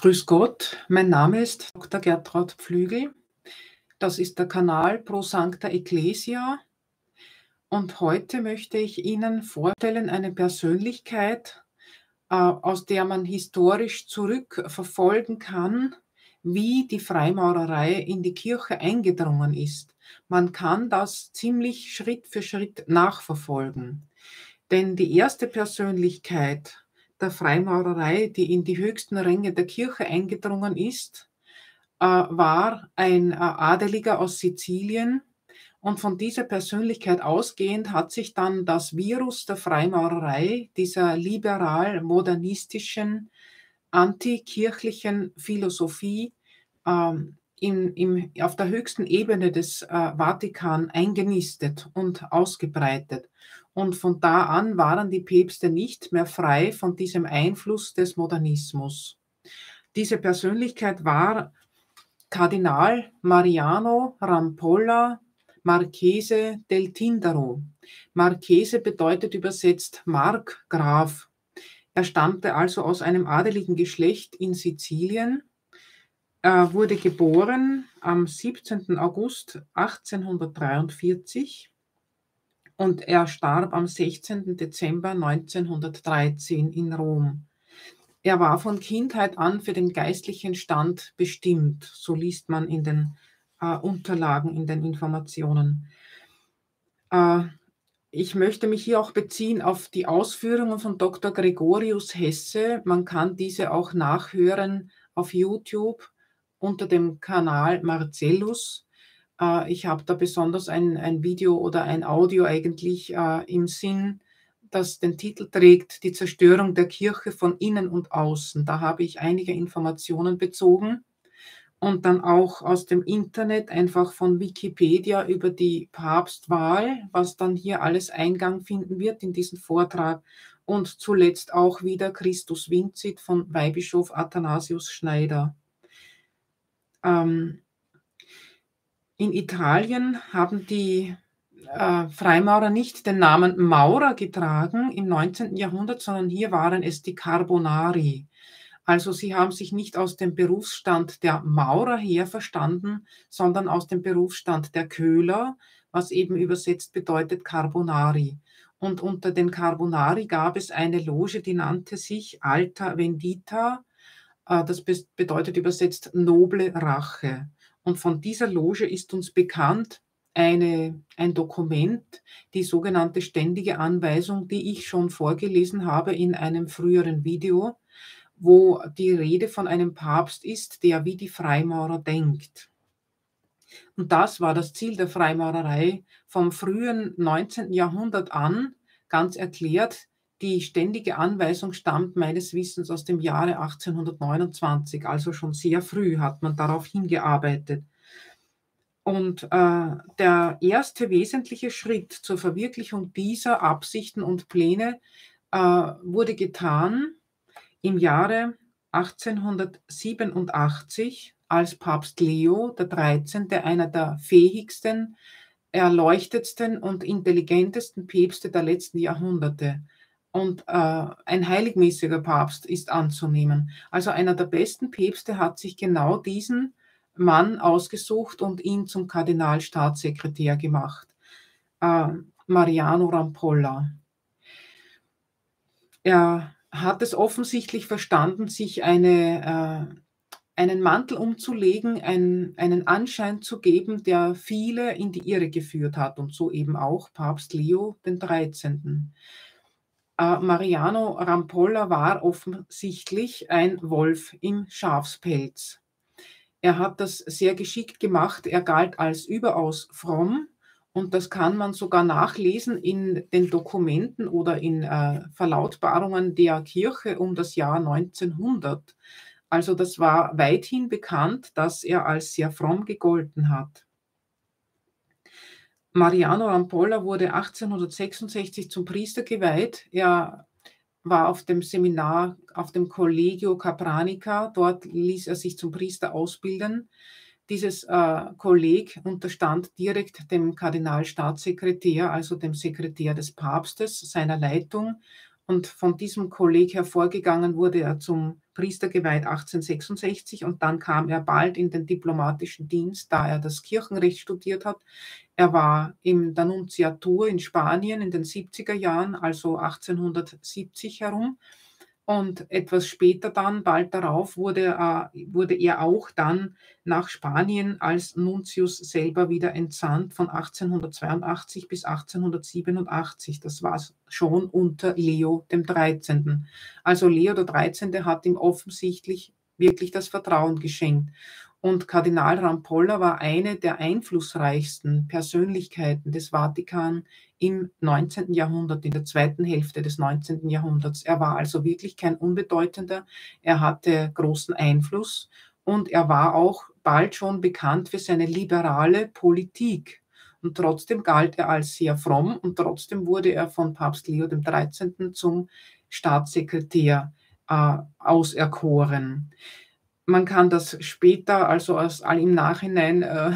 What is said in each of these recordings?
Grüß Gott, mein Name ist Dr. Gertraud Pflügel. Das ist der Kanal Pro Sancta Ecclesia. Und heute möchte ich Ihnen vorstellen eine Persönlichkeit, äh, aus der man historisch zurückverfolgen kann, wie die Freimaurerei in die Kirche eingedrungen ist. Man kann das ziemlich Schritt für Schritt nachverfolgen. Denn die erste Persönlichkeit, der Freimaurerei, die in die höchsten Ränge der Kirche eingedrungen ist, äh, war ein äh, Adeliger aus Sizilien. Und von dieser Persönlichkeit ausgehend hat sich dann das Virus der Freimaurerei, dieser liberal-modernistischen, antikirchlichen Philosophie, ähm, in, im, auf der höchsten Ebene des äh, Vatikan eingenistet und ausgebreitet. Und von da an waren die Päpste nicht mehr frei von diesem Einfluss des Modernismus. Diese Persönlichkeit war Kardinal Mariano Rampolla Marchese del Tindaro. Marchese bedeutet übersetzt Markgraf. Er stammte also aus einem adeligen Geschlecht in Sizilien. Er wurde geboren am 17. August 1843 und er starb am 16. Dezember 1913 in Rom. Er war von Kindheit an für den geistlichen Stand bestimmt, so liest man in den äh, Unterlagen, in den Informationen. Äh, ich möchte mich hier auch beziehen auf die Ausführungen von Dr. Gregorius Hesse. Man kann diese auch nachhören auf YouTube unter dem Kanal Marcellus. Äh, ich habe da besonders ein, ein Video oder ein Audio eigentlich äh, im Sinn, das den Titel trägt, die Zerstörung der Kirche von innen und außen. Da habe ich einige Informationen bezogen und dann auch aus dem Internet, einfach von Wikipedia über die Papstwahl, was dann hier alles Eingang finden wird in diesen Vortrag und zuletzt auch wieder Christus Vincit von Weihbischof Athanasius Schneider. Ähm, in Italien haben die äh, Freimaurer nicht den Namen Maurer getragen im 19. Jahrhundert, sondern hier waren es die Carbonari. Also sie haben sich nicht aus dem Berufsstand der Maurer her verstanden, sondern aus dem Berufsstand der Köhler, was eben übersetzt bedeutet Carbonari. Und unter den Carbonari gab es eine Loge, die nannte sich Alta Vendita. Äh, das bedeutet übersetzt noble Rache. Und von dieser Loge ist uns bekannt eine, ein Dokument, die sogenannte ständige Anweisung, die ich schon vorgelesen habe in einem früheren Video, wo die Rede von einem Papst ist, der wie die Freimaurer denkt. Und das war das Ziel der Freimaurerei vom frühen 19. Jahrhundert an, ganz erklärt, die ständige Anweisung stammt meines Wissens aus dem Jahre 1829, also schon sehr früh hat man darauf hingearbeitet. Und äh, der erste wesentliche Schritt zur Verwirklichung dieser Absichten und Pläne äh, wurde getan im Jahre 1887, als Papst Leo XIII., einer der fähigsten, erleuchtetsten und intelligentesten Päpste der letzten Jahrhunderte, und äh, ein heiligmäßiger Papst ist anzunehmen. Also einer der besten Päpste hat sich genau diesen Mann ausgesucht und ihn zum Kardinalstaatssekretär gemacht, äh, Mariano Rampolla. Er hat es offensichtlich verstanden, sich eine, äh, einen Mantel umzulegen, ein, einen Anschein zu geben, der viele in die Irre geführt hat und so eben auch Papst Leo XIII. Äh, Mariano Rampolla war offensichtlich ein Wolf im Schafspelz. Er hat das sehr geschickt gemacht. Er galt als überaus fromm und das kann man sogar nachlesen in den Dokumenten oder in äh, Verlautbarungen der Kirche um das Jahr 1900. Also das war weithin bekannt, dass er als sehr fromm gegolten hat. Mariano Rampolla wurde 1866 zum Priester geweiht. Er war auf dem Seminar, auf dem Collegio Capranica. Dort ließ er sich zum Priester ausbilden. Dieses äh, Kolleg unterstand direkt dem Kardinalstaatssekretär, also dem Sekretär des Papstes, seiner Leitung. Und von diesem Kolleg hervorgegangen wurde er zum Priester geweiht 1866 und dann kam er bald in den diplomatischen Dienst, da er das Kirchenrecht studiert hat. Er war in der Nunziatur in Spanien in den 70er Jahren, also 1870 herum und etwas später dann, bald darauf, wurde, äh, wurde er auch dann nach Spanien als Nuntius selber wieder entsandt von 1882 bis 1887. Das war schon unter Leo dem 13. Also Leo der 13. hat ihm offensichtlich wirklich das Vertrauen geschenkt. Und Kardinal Rampolla war eine der einflussreichsten Persönlichkeiten des Vatikan im 19. Jahrhundert, in der zweiten Hälfte des 19. Jahrhunderts. Er war also wirklich kein Unbedeutender. Er hatte großen Einfluss und er war auch bald schon bekannt für seine liberale Politik. Und trotzdem galt er als sehr fromm und trotzdem wurde er von Papst Leo XIII. zum Staatssekretär äh, auserkoren man kann das später, also aus, im Nachhinein, äh,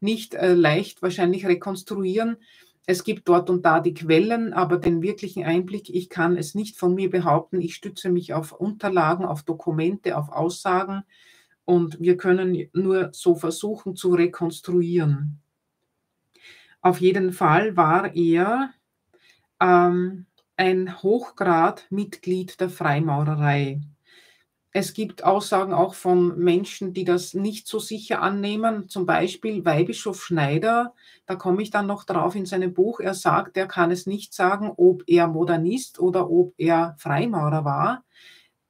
nicht äh, leicht wahrscheinlich rekonstruieren. Es gibt dort und da die Quellen, aber den wirklichen Einblick, ich kann es nicht von mir behaupten. Ich stütze mich auf Unterlagen, auf Dokumente, auf Aussagen und wir können nur so versuchen zu rekonstruieren. Auf jeden Fall war er ähm, ein Hochgrad-Mitglied der Freimaurerei. Es gibt Aussagen auch von Menschen, die das nicht so sicher annehmen, zum Beispiel Weihbischof Schneider, da komme ich dann noch drauf in seinem Buch, er sagt, er kann es nicht sagen, ob er Modernist oder ob er Freimaurer war.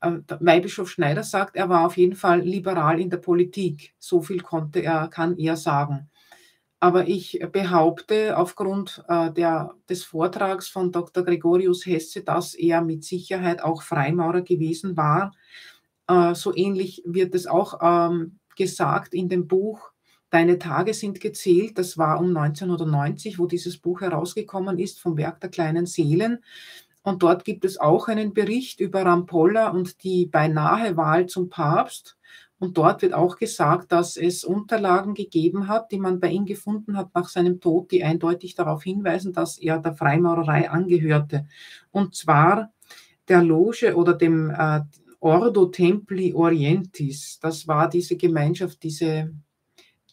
Äh, Weihbischof Schneider sagt, er war auf jeden Fall liberal in der Politik. So viel konnte er, kann er sagen. Aber ich behaupte aufgrund äh, der, des Vortrags von Dr. Gregorius Hesse, dass er mit Sicherheit auch Freimaurer gewesen war so ähnlich wird es auch ähm, gesagt in dem Buch Deine Tage sind gezählt. Das war um 1990, wo dieses Buch herausgekommen ist vom Werk der kleinen Seelen. Und dort gibt es auch einen Bericht über Rampolla und die beinahe Wahl zum Papst. Und dort wird auch gesagt, dass es Unterlagen gegeben hat, die man bei ihm gefunden hat nach seinem Tod, die eindeutig darauf hinweisen, dass er der Freimaurerei angehörte. Und zwar der Loge oder dem äh, Ordo Templi Orientis, das war diese Gemeinschaft, diese,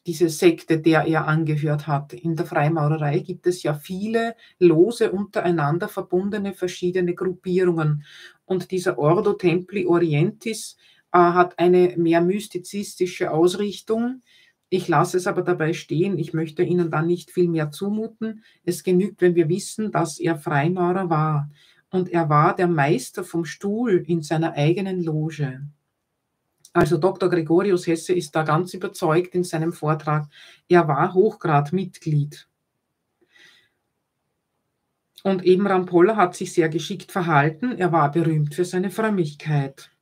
diese Sekte, der er angehört hat. In der Freimaurerei gibt es ja viele lose untereinander verbundene verschiedene Gruppierungen. Und dieser Ordo Templi Orientis äh, hat eine mehr mystizistische Ausrichtung. Ich lasse es aber dabei stehen. Ich möchte Ihnen da nicht viel mehr zumuten. Es genügt, wenn wir wissen, dass er Freimaurer war und er war der Meister vom Stuhl in seiner eigenen Loge. Also Dr. Gregorius Hesse ist da ganz überzeugt in seinem Vortrag. Er war Hochgradmitglied. Und eben Rampolla hat sich sehr geschickt verhalten. Er war berühmt für seine Frömmigkeit.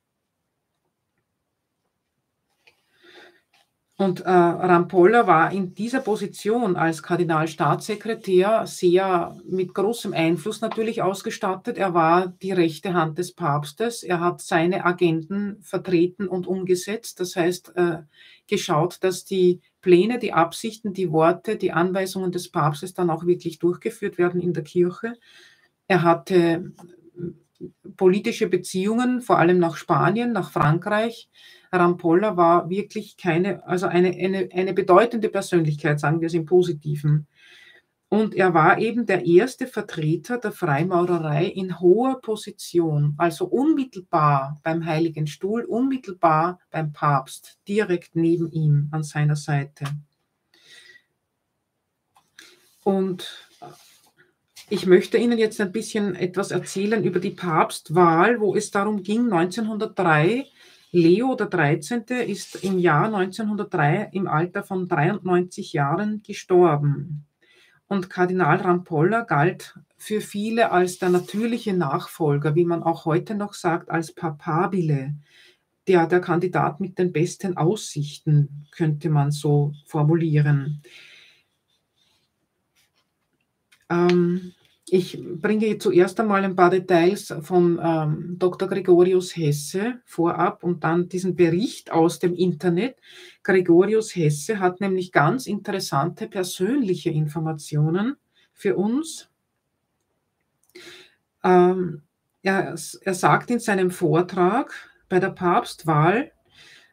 Und äh, Rampolla war in dieser Position als Kardinalstaatssekretär sehr mit großem Einfluss natürlich ausgestattet. Er war die rechte Hand des Papstes. Er hat seine Agenten vertreten und umgesetzt. Das heißt, äh, geschaut, dass die Pläne, die Absichten, die Worte, die Anweisungen des Papstes dann auch wirklich durchgeführt werden in der Kirche. Er hatte politische Beziehungen, vor allem nach Spanien, nach Frankreich. Rampolla war wirklich keine, also eine, eine, eine bedeutende Persönlichkeit, sagen wir es im Positiven. Und er war eben der erste Vertreter der Freimaurerei in hoher Position, also unmittelbar beim Heiligen Stuhl, unmittelbar beim Papst, direkt neben ihm an seiner Seite. Und ich möchte Ihnen jetzt ein bisschen etwas erzählen über die Papstwahl, wo es darum ging, 1903 Leo XIII. ist im Jahr 1903 im Alter von 93 Jahren gestorben. Und Kardinal Rampolla galt für viele als der natürliche Nachfolger, wie man auch heute noch sagt, als Papabile, der, der Kandidat mit den besten Aussichten, könnte man so formulieren. Ähm, ich bringe zuerst einmal ein paar Details von ähm, Dr. Gregorius Hesse vorab und dann diesen Bericht aus dem Internet. Gregorius Hesse hat nämlich ganz interessante persönliche Informationen für uns. Ähm, er, er sagt in seinem Vortrag, bei der Papstwahl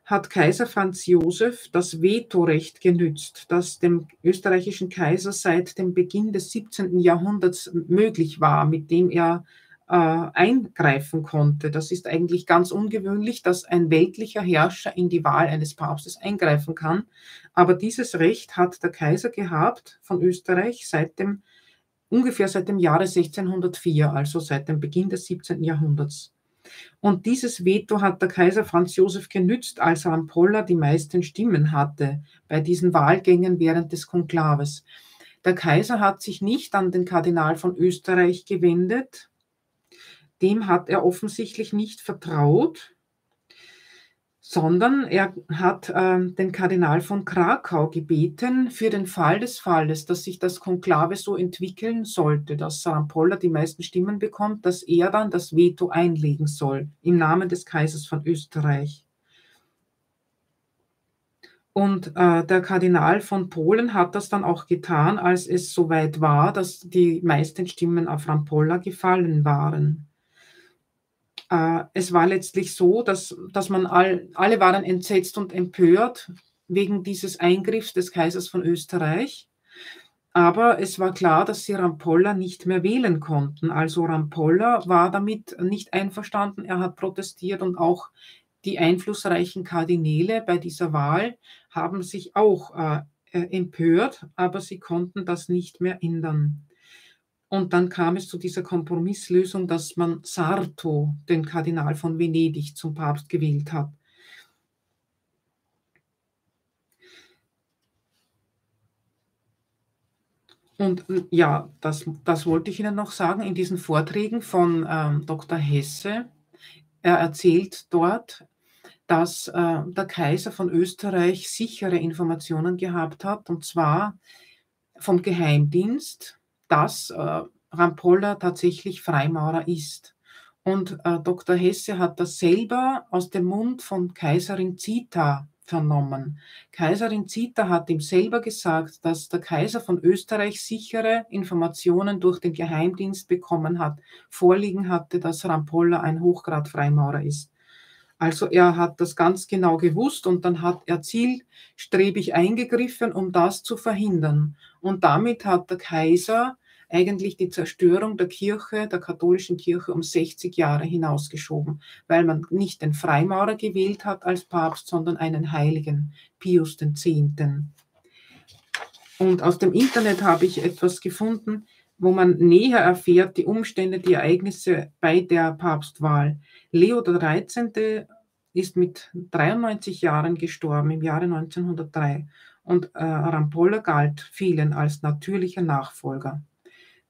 hat Kaiser Franz Josef das Vetorecht genützt, das dem österreichischen Kaiser seit dem Beginn des 17. Jahrhunderts möglich war, mit dem er äh, eingreifen konnte. Das ist eigentlich ganz ungewöhnlich, dass ein weltlicher Herrscher in die Wahl eines Papstes eingreifen kann. Aber dieses Recht hat der Kaiser gehabt von Österreich seit dem ungefähr seit dem Jahre 1604, also seit dem Beginn des 17. Jahrhunderts. Und dieses Veto hat der Kaiser Franz Josef genützt, als Rampolla die meisten Stimmen hatte bei diesen Wahlgängen während des Konklaves. Der Kaiser hat sich nicht an den Kardinal von Österreich gewendet. Dem hat er offensichtlich nicht vertraut sondern er hat äh, den Kardinal von Krakau gebeten, für den Fall des Falles, dass sich das Konklave so entwickeln sollte, dass Sarampolla die meisten Stimmen bekommt, dass er dann das Veto einlegen soll im Namen des Kaisers von Österreich. Und äh, der Kardinal von Polen hat das dann auch getan, als es soweit war, dass die meisten Stimmen auf Rampolla gefallen waren äh, es war letztlich so, dass, dass man all, alle waren entsetzt und empört wegen dieses Eingriffs des Kaisers von Österreich. Aber es war klar, dass sie Rampolla nicht mehr wählen konnten. Also Rampolla war damit nicht einverstanden. Er hat protestiert und auch die einflussreichen Kardinäle bei dieser Wahl haben sich auch äh, empört, aber sie konnten das nicht mehr ändern. Und dann kam es zu dieser Kompromisslösung, dass man Sarto, den Kardinal von Venedig, zum Papst gewählt hat. Und ja, das, das wollte ich Ihnen noch sagen. In diesen Vorträgen von ähm, Dr. Hesse, er erzählt dort, dass äh, der Kaiser von Österreich sichere Informationen gehabt hat, und zwar vom Geheimdienst, dass äh, Rampolla tatsächlich Freimaurer ist. Und äh, Dr. Hesse hat das selber aus dem Mund von Kaiserin Zita vernommen. Kaiserin Zita hat ihm selber gesagt, dass der Kaiser von Österreich sichere Informationen durch den Geheimdienst bekommen hat, vorliegen hatte, dass Rampolla ein Hochgrad-Freimaurer ist. Also er hat das ganz genau gewusst und dann hat er zielstrebig eingegriffen, um das zu verhindern. Und damit hat der Kaiser eigentlich die Zerstörung der Kirche, der katholischen Kirche um 60 Jahre hinausgeschoben, weil man nicht den Freimaurer gewählt hat als Papst, sondern einen Heiligen, Pius X. Und aus dem Internet habe ich etwas gefunden, wo man näher erfährt die Umstände, die Ereignisse bei der Papstwahl. Leo XIII. ist mit 93 Jahren gestorben im Jahre 1903 und äh, Rampolla galt vielen als natürlicher Nachfolger.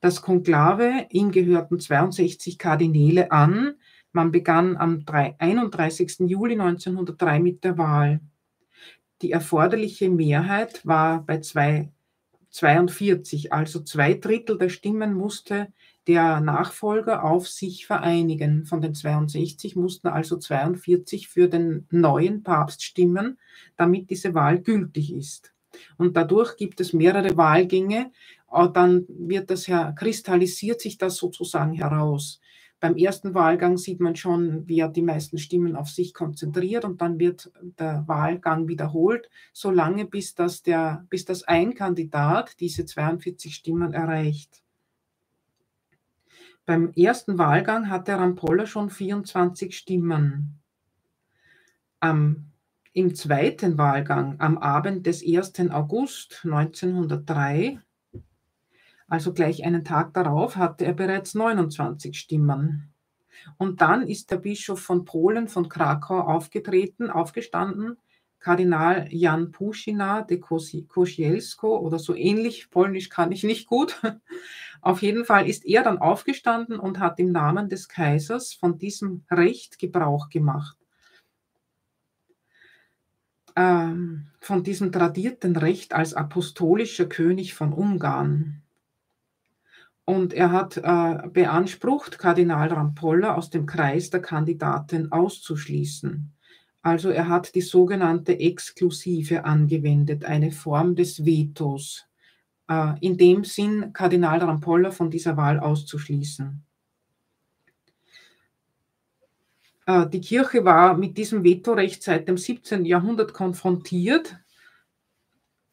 Das Konklave, ihm gehörten 62 Kardinäle an. Man begann am 31. Juli 1903 mit der Wahl. Die erforderliche Mehrheit war bei zwei, 42, also zwei Drittel der Stimmen musste der Nachfolger auf sich vereinigen. Von den 62 mussten also 42 für den neuen Papst stimmen, damit diese Wahl gültig ist. Und dadurch gibt es mehrere Wahlgänge, dann wird das kristallisiert sich das sozusagen heraus. Beim ersten Wahlgang sieht man schon, wer die meisten Stimmen auf sich konzentriert und dann wird der Wahlgang wiederholt, solange bis das, der, bis das ein Kandidat diese 42 Stimmen erreicht. Beim ersten Wahlgang hatte Rampolla schon 24 Stimmen. Am, Im zweiten Wahlgang, am Abend des 1. August 1903, also gleich einen Tag darauf hatte er bereits 29 Stimmen. Und dann ist der Bischof von Polen, von Krakau, aufgetreten, aufgestanden, Kardinal Jan Puschina de Kosielsko oder so ähnlich, Polnisch kann ich nicht gut. Auf jeden Fall ist er dann aufgestanden und hat im Namen des Kaisers von diesem Recht Gebrauch gemacht. Ähm, von diesem tradierten Recht als apostolischer König von Ungarn. Und er hat äh, beansprucht, Kardinal Rampolla aus dem Kreis der Kandidaten auszuschließen. Also er hat die sogenannte Exklusive angewendet, eine Form des Vetos, äh, in dem Sinn, Kardinal Rampolla von dieser Wahl auszuschließen. Äh, die Kirche war mit diesem Vetorecht seit dem 17. Jahrhundert konfrontiert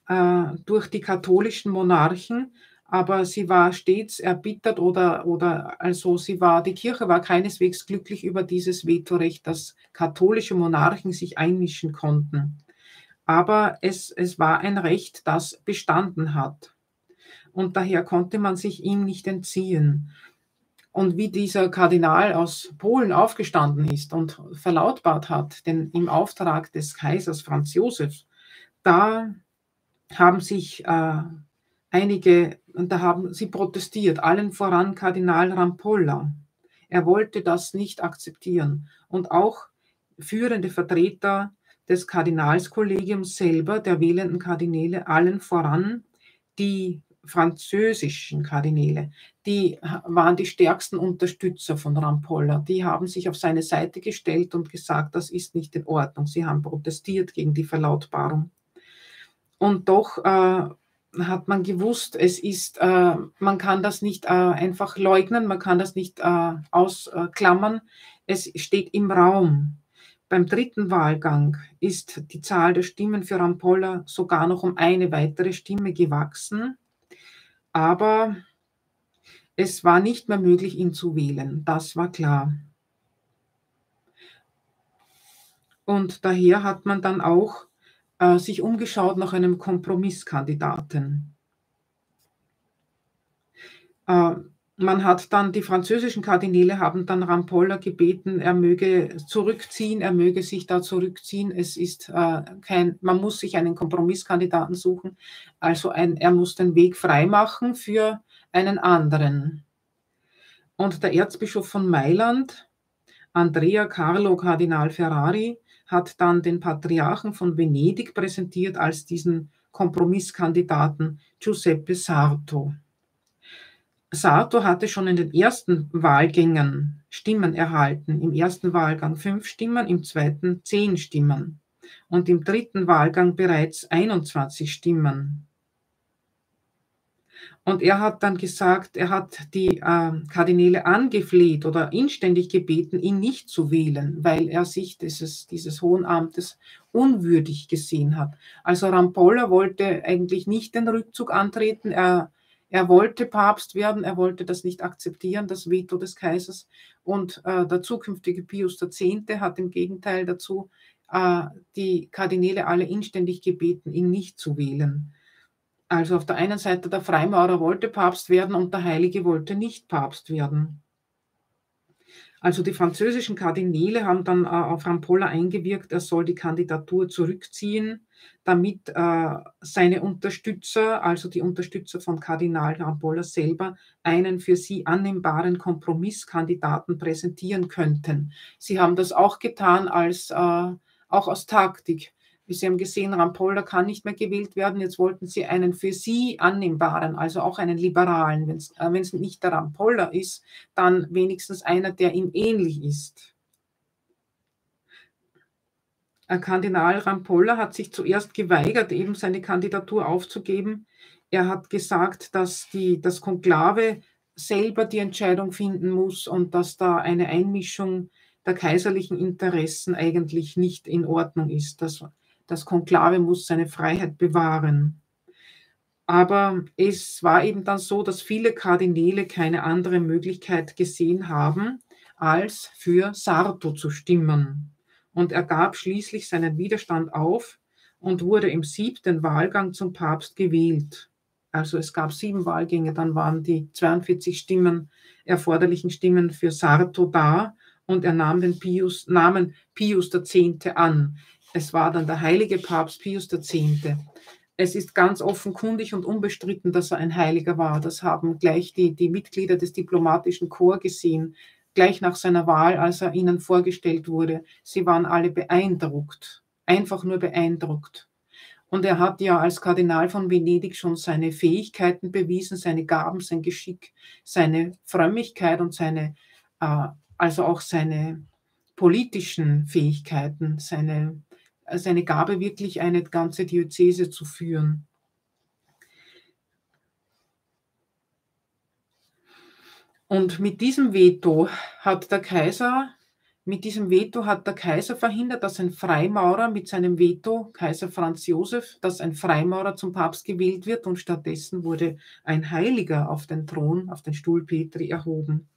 äh, durch die katholischen Monarchen, aber sie war stets erbittert oder, oder also sie war, die Kirche war keineswegs glücklich über dieses Vetorecht, dass katholische Monarchen sich einmischen konnten. Aber es, es war ein Recht, das bestanden hat. Und daher konnte man sich ihm nicht entziehen. Und wie dieser Kardinal aus Polen aufgestanden ist und verlautbart hat, denn im Auftrag des Kaisers Franz Josef, da haben sich äh, einige, und da haben sie protestiert, allen voran Kardinal Rampolla. Er wollte das nicht akzeptieren. Und auch führende Vertreter des Kardinalskollegiums selber, der wählenden Kardinäle, allen voran die französischen Kardinäle, die waren die stärksten Unterstützer von Rampolla. Die haben sich auf seine Seite gestellt und gesagt, das ist nicht in Ordnung. Sie haben protestiert gegen die Verlautbarung. Und doch äh, hat man gewusst, es ist, äh, man kann das nicht äh, einfach leugnen, man kann das nicht äh, ausklammern. Es steht im Raum. Beim dritten Wahlgang ist die Zahl der Stimmen für Rampolla sogar noch um eine weitere Stimme gewachsen. Aber es war nicht mehr möglich, ihn zu wählen. Das war klar. Und daher hat man dann auch äh, sich umgeschaut nach einem Kompromisskandidaten. Äh, man hat dann, die französischen Kardinäle haben dann Rampolla gebeten, er möge zurückziehen, er möge sich da zurückziehen. Es ist äh, kein, man muss sich einen Kompromisskandidaten suchen. Also ein, er muss den Weg freimachen für einen anderen. Und der Erzbischof von Mailand, Andrea Carlo Kardinal Ferrari, hat dann den Patriarchen von Venedig präsentiert als diesen Kompromisskandidaten Giuseppe Sarto. Sarto hatte schon in den ersten Wahlgängen Stimmen erhalten. Im ersten Wahlgang fünf Stimmen, im zweiten zehn Stimmen und im dritten Wahlgang bereits 21 Stimmen. Und er hat dann gesagt, er hat die äh, Kardinäle angefleht oder inständig gebeten, ihn nicht zu wählen, weil er sich dieses, dieses Hohen Amtes unwürdig gesehen hat. Also Rampolla wollte eigentlich nicht den Rückzug antreten. Er, er wollte Papst werden, er wollte das nicht akzeptieren, das Veto des Kaisers. Und äh, der zukünftige Pius X. hat im Gegenteil dazu äh, die Kardinäle alle inständig gebeten, ihn nicht zu wählen. Also auf der einen Seite der Freimaurer wollte Papst werden und der Heilige wollte nicht Papst werden. Also die französischen Kardinäle haben dann äh, auf Rampolla eingewirkt, er soll die Kandidatur zurückziehen, damit äh, seine Unterstützer, also die Unterstützer von Kardinal Rampolla selber, einen für sie annehmbaren Kompromisskandidaten präsentieren könnten. Sie haben das auch getan als äh, auch aus Taktik. Sie haben gesehen, Rampolla kann nicht mehr gewählt werden. Jetzt wollten Sie einen für Sie annehmbaren, also auch einen liberalen. Wenn es äh, nicht der Rampolla ist, dann wenigstens einer, der ihm ähnlich ist. Kardinal Rampolla hat sich zuerst geweigert, eben seine Kandidatur aufzugeben. Er hat gesagt, dass die, das Konklave selber die Entscheidung finden muss und dass da eine Einmischung der kaiserlichen Interessen eigentlich nicht in Ordnung ist. Das das Konklave muss seine Freiheit bewahren. Aber es war eben dann so, dass viele Kardinäle keine andere Möglichkeit gesehen haben, als für Sarto zu stimmen. Und er gab schließlich seinen Widerstand auf und wurde im siebten Wahlgang zum Papst gewählt. Also es gab sieben Wahlgänge, dann waren die 42 Stimmen, erforderlichen Stimmen für Sarto da und er nahm den Pius, Namen Pius X. an. Es war dann der heilige Papst Pius X. Es ist ganz offenkundig und unbestritten, dass er ein Heiliger war. Das haben gleich die, die Mitglieder des diplomatischen Korps gesehen, gleich nach seiner Wahl, als er ihnen vorgestellt wurde. Sie waren alle beeindruckt, einfach nur beeindruckt. Und er hat ja als Kardinal von Venedig schon seine Fähigkeiten bewiesen, seine Gaben, sein Geschick, seine Frömmigkeit und seine, äh, also auch seine politischen Fähigkeiten, seine seine Gabe, wirklich eine ganze Diözese zu führen. Und mit diesem Veto hat der Kaiser Mit diesem Veto hat der Kaiser verhindert, dass ein Freimaurer mit seinem Veto, Kaiser Franz Josef, dass ein Freimaurer zum Papst gewählt wird und stattdessen wurde ein Heiliger auf den Thron, auf den Stuhl Petri erhoben.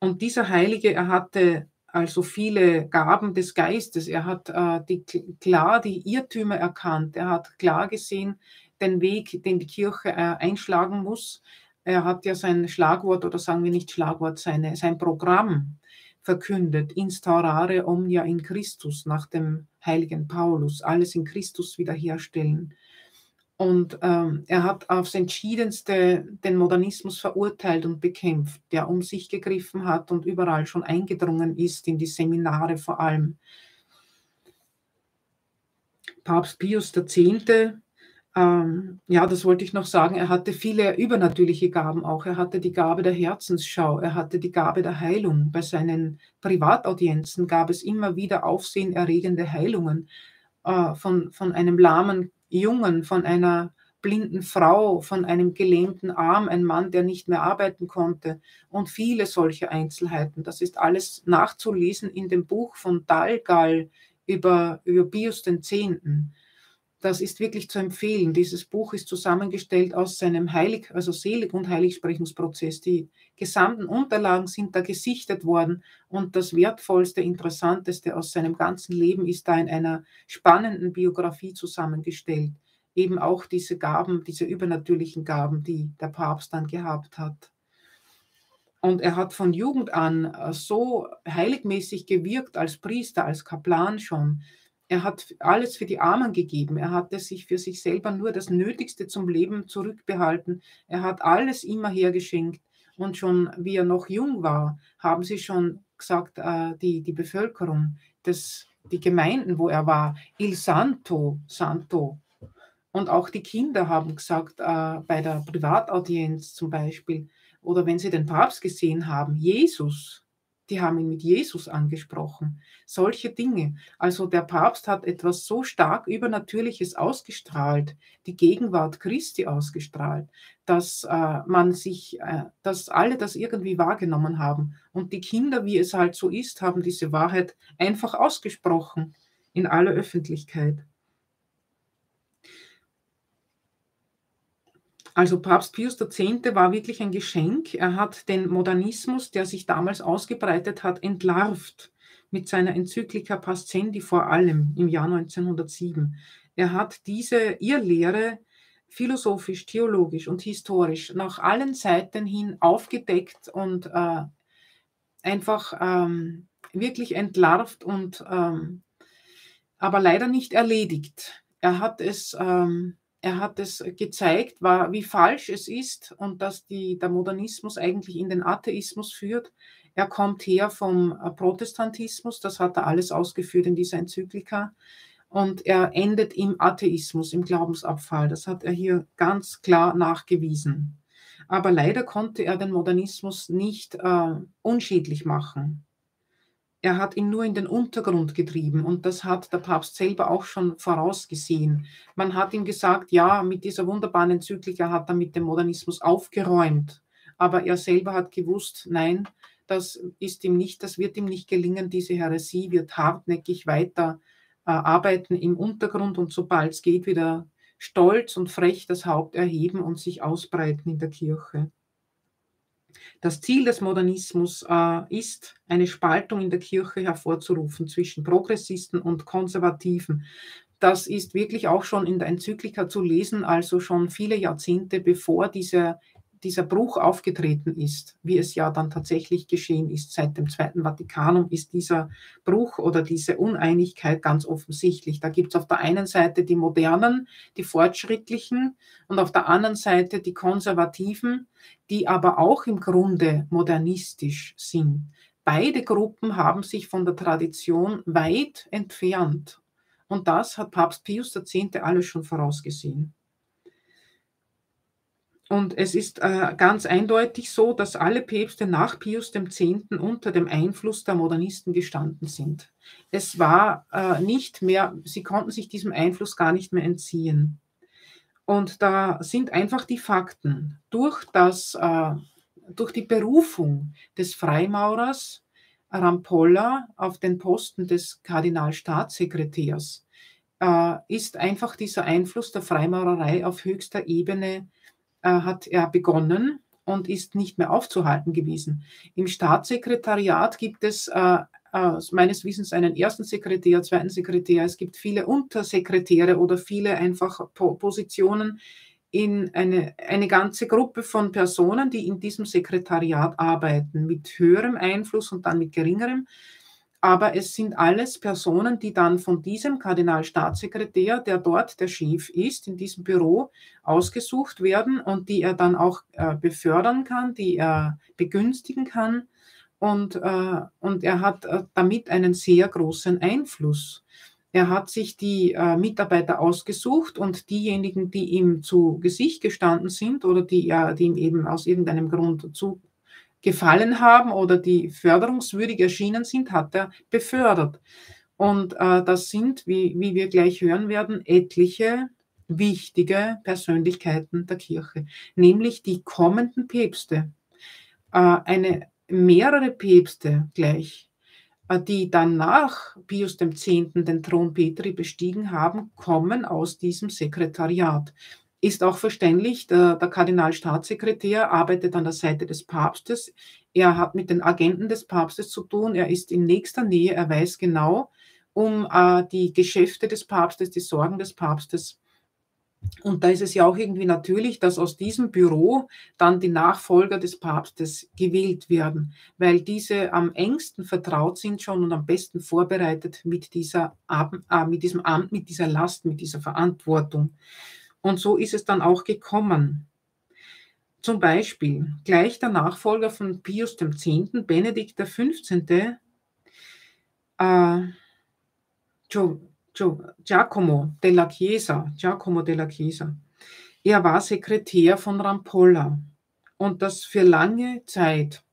Und dieser Heilige, er hatte also viele Gaben des Geistes. Er hat äh, die, klar die Irrtümer erkannt. Er hat klar gesehen den Weg, den die Kirche äh, einschlagen muss. Er hat ja sein Schlagwort oder sagen wir nicht Schlagwort, seine, sein Programm verkündet, instaurare omnia in Christus, nach dem heiligen Paulus, alles in Christus wiederherstellen. Und ähm, er hat aufs entschiedenste den Modernismus verurteilt und bekämpft, der um sich gegriffen hat und überall schon eingedrungen ist, in die Seminare vor allem. Papst Pius X ähm, ja, das wollte ich noch sagen. Er hatte viele übernatürliche Gaben auch. Er hatte die Gabe der Herzensschau. Er hatte die Gabe der Heilung. Bei seinen Privataudienzen gab es immer wieder aufsehenerregende Heilungen äh, von, von einem lahmen Jungen, von einer blinden Frau, von einem gelähmten Arm, ein Mann, der nicht mehr arbeiten konnte und viele solche Einzelheiten. Das ist alles nachzulesen in dem Buch von Dalgal über, über Pius X. Das ist wirklich zu empfehlen. Dieses Buch ist zusammengestellt aus seinem Heilig, also Selig- und Heiligsprechungsprozess. Die gesamten Unterlagen sind da gesichtet worden und das Wertvollste, Interessanteste aus seinem ganzen Leben ist da in einer spannenden Biografie zusammengestellt. Eben auch diese Gaben, diese übernatürlichen Gaben, die der Papst dann gehabt hat. Und er hat von Jugend an äh, so heiligmäßig gewirkt als Priester, als Kaplan schon, er hat alles für die Armen gegeben. Er hatte sich für sich selber nur das Nötigste zum Leben zurückbehalten. Er hat alles immer hergeschenkt. Und schon wie er noch jung war, haben sie schon gesagt, äh, die, die Bevölkerung, das, die Gemeinden, wo er war, Il Santo, Santo. Und auch die Kinder haben gesagt, äh, bei der Privataudienz zum Beispiel, oder wenn sie den Papst gesehen haben, Jesus, die haben ihn mit Jesus angesprochen. Solche Dinge. Also der Papst hat etwas so stark Übernatürliches ausgestrahlt, die Gegenwart Christi ausgestrahlt, dass äh, man sich, äh, dass alle das irgendwie wahrgenommen haben. Und die Kinder, wie es halt so ist, haben diese Wahrheit einfach ausgesprochen in aller Öffentlichkeit. Also Papst Pius X. war wirklich ein Geschenk. Er hat den Modernismus, der sich damals ausgebreitet hat, entlarvt mit seiner Enzyklika Pascendi vor allem im Jahr 1907. Er hat diese Irrlehre philosophisch, theologisch und historisch nach allen Seiten hin aufgedeckt und äh, einfach ähm, wirklich entlarvt und ähm, aber leider nicht erledigt. Er hat es ähm, er hat es gezeigt, war, wie falsch es ist und dass die, der Modernismus eigentlich in den Atheismus führt. Er kommt her vom äh, Protestantismus, das hat er alles ausgeführt in dieser Enzyklika. Und er endet im Atheismus, im Glaubensabfall. Das hat er hier ganz klar nachgewiesen. Aber leider konnte er den Modernismus nicht äh, unschädlich machen er hat ihn nur in den Untergrund getrieben und das hat der Papst selber auch schon vorausgesehen. Man hat ihm gesagt, ja, mit dieser wunderbaren Enzyklika hat er mit dem Modernismus aufgeräumt, aber er selber hat gewusst, nein, das ist ihm nicht, das wird ihm nicht gelingen, diese Häresie wird hartnäckig weiter äh, arbeiten im Untergrund und sobald es geht, wieder stolz und frech das Haupt erheben und sich ausbreiten in der Kirche. Das Ziel des Modernismus äh, ist, eine Spaltung in der Kirche hervorzurufen zwischen Progressisten und Konservativen. Das ist wirklich auch schon in der Enzyklika zu lesen, also schon viele Jahrzehnte bevor diese dieser Bruch aufgetreten ist, wie es ja dann tatsächlich geschehen ist seit dem Zweiten Vatikanum, ist dieser Bruch oder diese Uneinigkeit ganz offensichtlich. Da gibt es auf der einen Seite die Modernen, die Fortschrittlichen und auf der anderen Seite die Konservativen, die aber auch im Grunde modernistisch sind. Beide Gruppen haben sich von der Tradition weit entfernt. Und das hat Papst Pius X. alles schon vorausgesehen. Und es ist äh, ganz eindeutig so, dass alle Päpste nach Pius X. unter dem Einfluss der Modernisten gestanden sind. Es war äh, nicht mehr, sie konnten sich diesem Einfluss gar nicht mehr entziehen. Und da sind einfach die Fakten. Durch, das, äh, durch die Berufung des Freimaurers Rampolla auf den Posten des Kardinalstaatssekretärs, äh, ist einfach dieser Einfluss der Freimaurerei auf höchster Ebene hat er begonnen und ist nicht mehr aufzuhalten gewesen. Im Staatssekretariat gibt es äh, äh, meines Wissens einen ersten Sekretär, zweiten Sekretär. Es gibt viele Untersekretäre oder viele einfach Positionen in eine, eine ganze Gruppe von Personen, die in diesem Sekretariat arbeiten, mit höherem Einfluss und dann mit geringerem. Aber es sind alles Personen, die dann von diesem Kardinalstaatssekretär, der dort der Chef ist, in diesem Büro ausgesucht werden und die er dann auch äh, befördern kann, die er begünstigen kann und, äh, und er hat äh, damit einen sehr großen Einfluss. Er hat sich die äh, Mitarbeiter ausgesucht und diejenigen, die ihm zu Gesicht gestanden sind oder die, die ihm eben aus irgendeinem Grund zu gefallen haben oder die förderungswürdig erschienen sind, hat er befördert. Und äh, das sind, wie, wie wir gleich hören werden, etliche wichtige Persönlichkeiten der Kirche, nämlich die kommenden Päpste. Äh, eine mehrere Päpste gleich, äh, die dann nach Pius X. den Thron Petri bestiegen haben, kommen aus diesem Sekretariat. Ist auch verständlich, der, der Kardinalstaatssekretär arbeitet an der Seite des Papstes. Er hat mit den Agenten des Papstes zu tun. Er ist in nächster Nähe. Er weiß genau um äh, die Geschäfte des Papstes, die Sorgen des Papstes. Und da ist es ja auch irgendwie natürlich, dass aus diesem Büro dann die Nachfolger des Papstes gewählt werden, weil diese am engsten vertraut sind schon und am besten vorbereitet mit, dieser, äh, mit diesem Amt, mit dieser Last, mit dieser Verantwortung. Und so ist es dann auch gekommen. Zum Beispiel gleich der Nachfolger von Pius X., Benedikt XV., äh, Giacomo della Chiesa, Giacomo della Chiesa. Er war Sekretär von Rampolla und das für lange Zeit.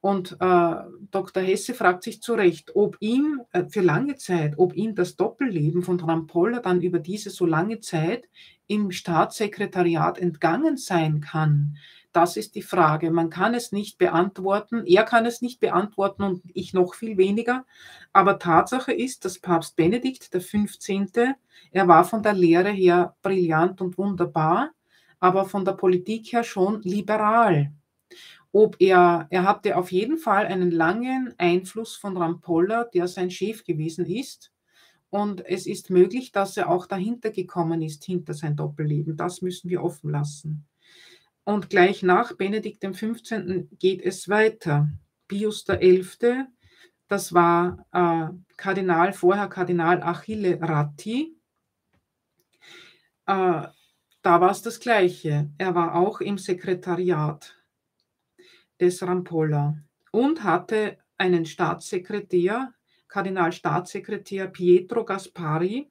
Und äh, Dr. Hesse fragt sich zu Recht, ob ihm äh, für lange Zeit, ob ihm das Doppelleben von Rampolla dann über diese so lange Zeit im Staatssekretariat entgangen sein kann. Das ist die Frage. Man kann es nicht beantworten. Er kann es nicht beantworten und ich noch viel weniger. Aber Tatsache ist, dass Papst Benedikt XV., er war von der Lehre her brillant und wunderbar, aber von der Politik her schon liberal. Ob er, er hatte auf jeden Fall einen langen Einfluss von Rampolla, der sein Chef gewesen ist. Und es ist möglich, dass er auch dahinter gekommen ist, hinter sein Doppelleben. Das müssen wir offen lassen. Und gleich nach Benedikt XV. geht es weiter. Pius XI., das war äh, Kardinal, vorher Kardinal Achille Ratti. Äh, da war es das Gleiche. Er war auch im Sekretariat des Rampolla und hatte einen Staatssekretär, Kardinalstaatssekretär Pietro Gaspari,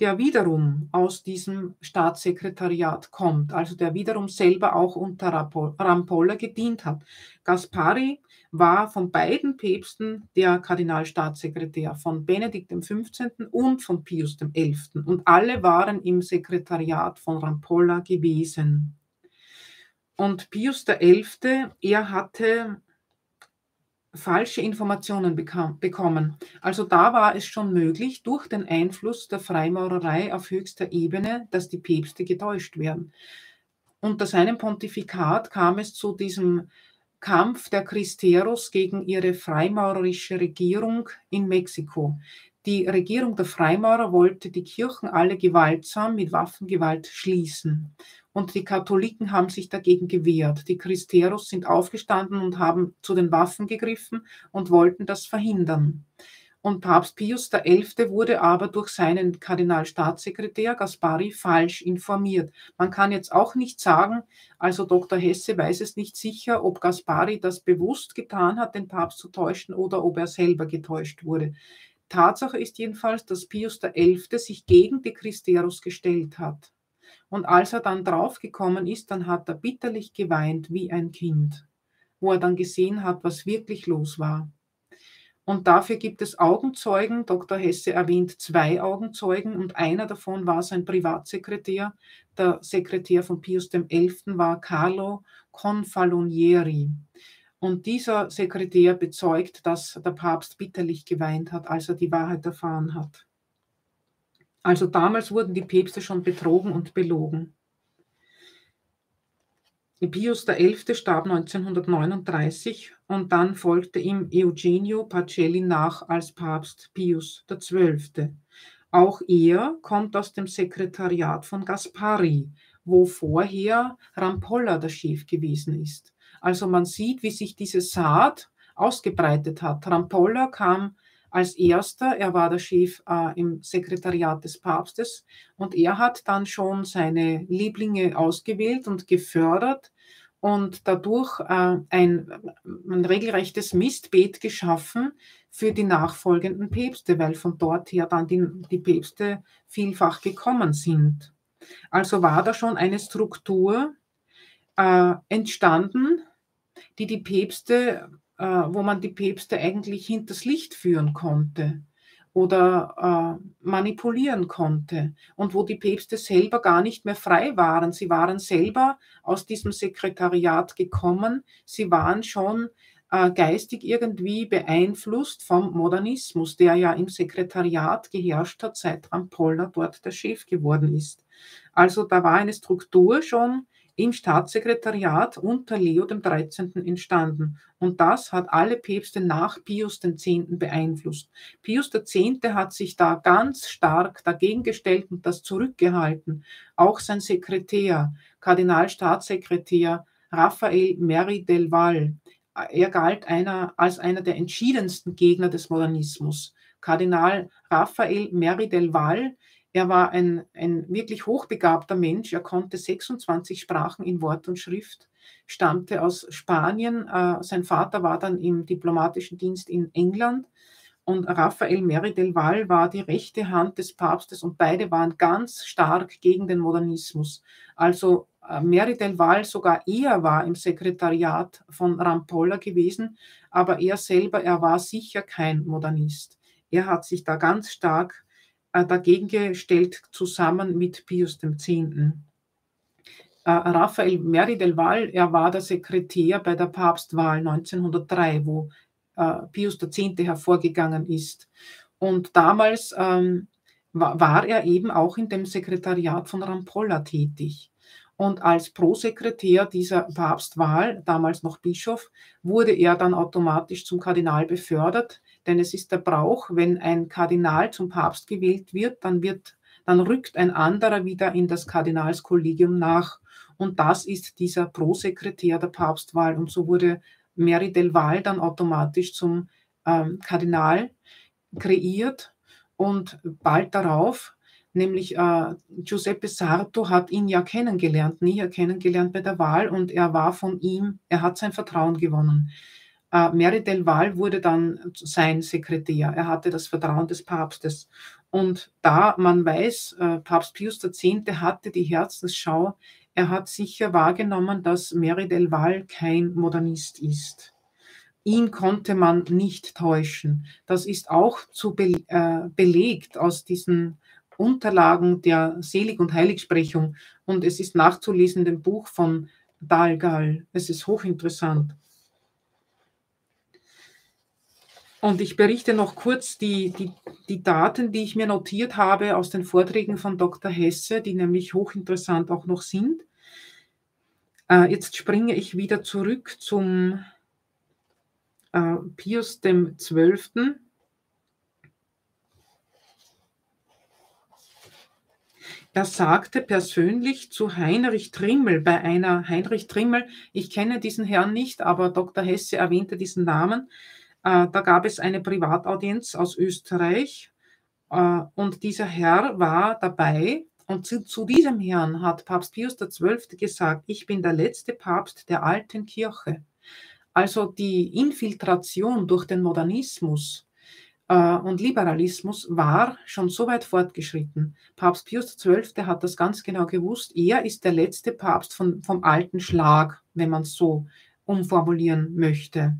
der wiederum aus diesem Staatssekretariat kommt, also der wiederum selber auch unter Rampolla gedient hat. Gaspari war von beiden Päpsten der Kardinalstaatssekretär, von Benedikt XV. und von Pius XI. Und alle waren im Sekretariat von Rampolla gewesen. Und Pius XI., er hatte falsche Informationen bekam, bekommen. Also da war es schon möglich, durch den Einfluss der Freimaurerei auf höchster Ebene, dass die Päpste getäuscht werden. Unter seinem Pontifikat kam es zu diesem Kampf der Cristeros gegen ihre freimaurerische Regierung in Mexiko. Die Regierung der Freimaurer wollte die Kirchen alle gewaltsam mit Waffengewalt schließen und die Katholiken haben sich dagegen gewehrt. Die Christeros sind aufgestanden und haben zu den Waffen gegriffen und wollten das verhindern. Und Papst Pius XI. wurde aber durch seinen Kardinalstaatssekretär Gaspari falsch informiert. Man kann jetzt auch nicht sagen, also Dr. Hesse weiß es nicht sicher, ob Gaspari das bewusst getan hat, den Papst zu täuschen oder ob er selber getäuscht wurde. Tatsache ist jedenfalls, dass Pius XI. sich gegen die Christeros gestellt hat. Und als er dann draufgekommen ist, dann hat er bitterlich geweint wie ein Kind, wo er dann gesehen hat, was wirklich los war. Und dafür gibt es Augenzeugen. Dr. Hesse erwähnt zwei Augenzeugen und einer davon war sein Privatsekretär. Der Sekretär von Pius XI. war Carlo Confalonieri. Und dieser Sekretär bezeugt, dass der Papst bitterlich geweint hat, als er die Wahrheit erfahren hat. Also damals wurden die Päpste schon betrogen und belogen. Pius XI. starb 1939 und dann folgte ihm Eugenio Pacelli nach als Papst Pius XII. Auch er kommt aus dem Sekretariat von Gaspari, wo vorher Rampolla der Chef gewesen ist. Also man sieht, wie sich diese Saat ausgebreitet hat. Rampolla kam als erster, er war der Chef äh, im Sekretariat des Papstes und er hat dann schon seine Lieblinge ausgewählt und gefördert und dadurch äh, ein, ein regelrechtes Mistbeet geschaffen für die nachfolgenden Päpste, weil von dort her dann die, die Päpste vielfach gekommen sind. Also war da schon eine Struktur äh, entstanden, die die Päpste, äh, wo man die Päpste eigentlich hinters Licht führen konnte oder äh, manipulieren konnte und wo die Päpste selber gar nicht mehr frei waren. Sie waren selber aus diesem Sekretariat gekommen. Sie waren schon äh, geistig irgendwie beeinflusst vom Modernismus, der ja im Sekretariat geherrscht hat, seit Rampolla dort der Chef geworden ist. Also da war eine Struktur schon im Staatssekretariat unter Leo XIII. entstanden. Und das hat alle Päpste nach Pius X. beeinflusst. Pius X. hat sich da ganz stark dagegen gestellt und das zurückgehalten. Auch sein Sekretär, Kardinalstaatssekretär Raphael Meri del Val, er galt einer, als einer der entschiedensten Gegner des Modernismus. Kardinal Raphael Meri del Val er war ein, ein wirklich hochbegabter Mensch. Er konnte 26 Sprachen in Wort und Schrift, stammte aus Spanien. Äh, sein Vater war dann im diplomatischen Dienst in England. Und Raphael Meri del Val war die rechte Hand des Papstes und beide waren ganz stark gegen den Modernismus. Also äh, Meri del Val sogar er war im Sekretariat von Rampolla gewesen, aber er selber, er war sicher kein Modernist. Er hat sich da ganz stark dagegen gestellt, zusammen mit Pius X. Äh, Raphael Meri del Val, er war der Sekretär bei der Papstwahl 1903, wo äh, Pius X. hervorgegangen ist. Und damals ähm, war er eben auch in dem Sekretariat von Rampolla tätig. Und als Prosekretär dieser Papstwahl, damals noch Bischof, wurde er dann automatisch zum Kardinal befördert, denn es ist der Brauch, wenn ein Kardinal zum Papst gewählt wird, dann wird, dann rückt ein anderer wieder in das Kardinalskollegium nach. Und das ist dieser Prosekretär der Papstwahl. Und so wurde Mary del Val dann automatisch zum ähm, Kardinal kreiert. Und bald darauf nämlich äh, Giuseppe Sarto hat ihn ja kennengelernt, näher kennengelernt bei der Wahl und er war von ihm, er hat sein Vertrauen gewonnen. Äh, Mary del Val wurde dann sein Sekretär. Er hatte das Vertrauen des Papstes. Und da man weiß, äh, Papst Pius X. hatte die Herzensschau, er hat sicher wahrgenommen, dass Mary del Val kein Modernist ist. Ihn konnte man nicht täuschen. Das ist auch zu be äh, belegt aus diesen Unterlagen der Selig- und Heiligsprechung. Und es ist nachzulesen in dem Buch von Dalgal. Es ist hochinteressant. Und ich berichte noch kurz die, die, die Daten, die ich mir notiert habe aus den Vorträgen von Dr. Hesse, die nämlich hochinteressant auch noch sind. Äh, jetzt springe ich wieder zurück zum äh, Pius dem Zwölften. Er sagte persönlich zu Heinrich Trimmel bei einer Heinrich Trimmel, ich kenne diesen Herrn nicht, aber Dr. Hesse erwähnte diesen Namen, da gab es eine Privataudienz aus Österreich äh, und dieser Herr war dabei. Und zu, zu diesem Herrn hat Papst Pius XII. gesagt, ich bin der letzte Papst der alten Kirche. Also die Infiltration durch den Modernismus äh, und Liberalismus war schon so weit fortgeschritten. Papst Pius XII. hat das ganz genau gewusst. Er ist der letzte Papst von, vom alten Schlag, wenn man es so umformulieren möchte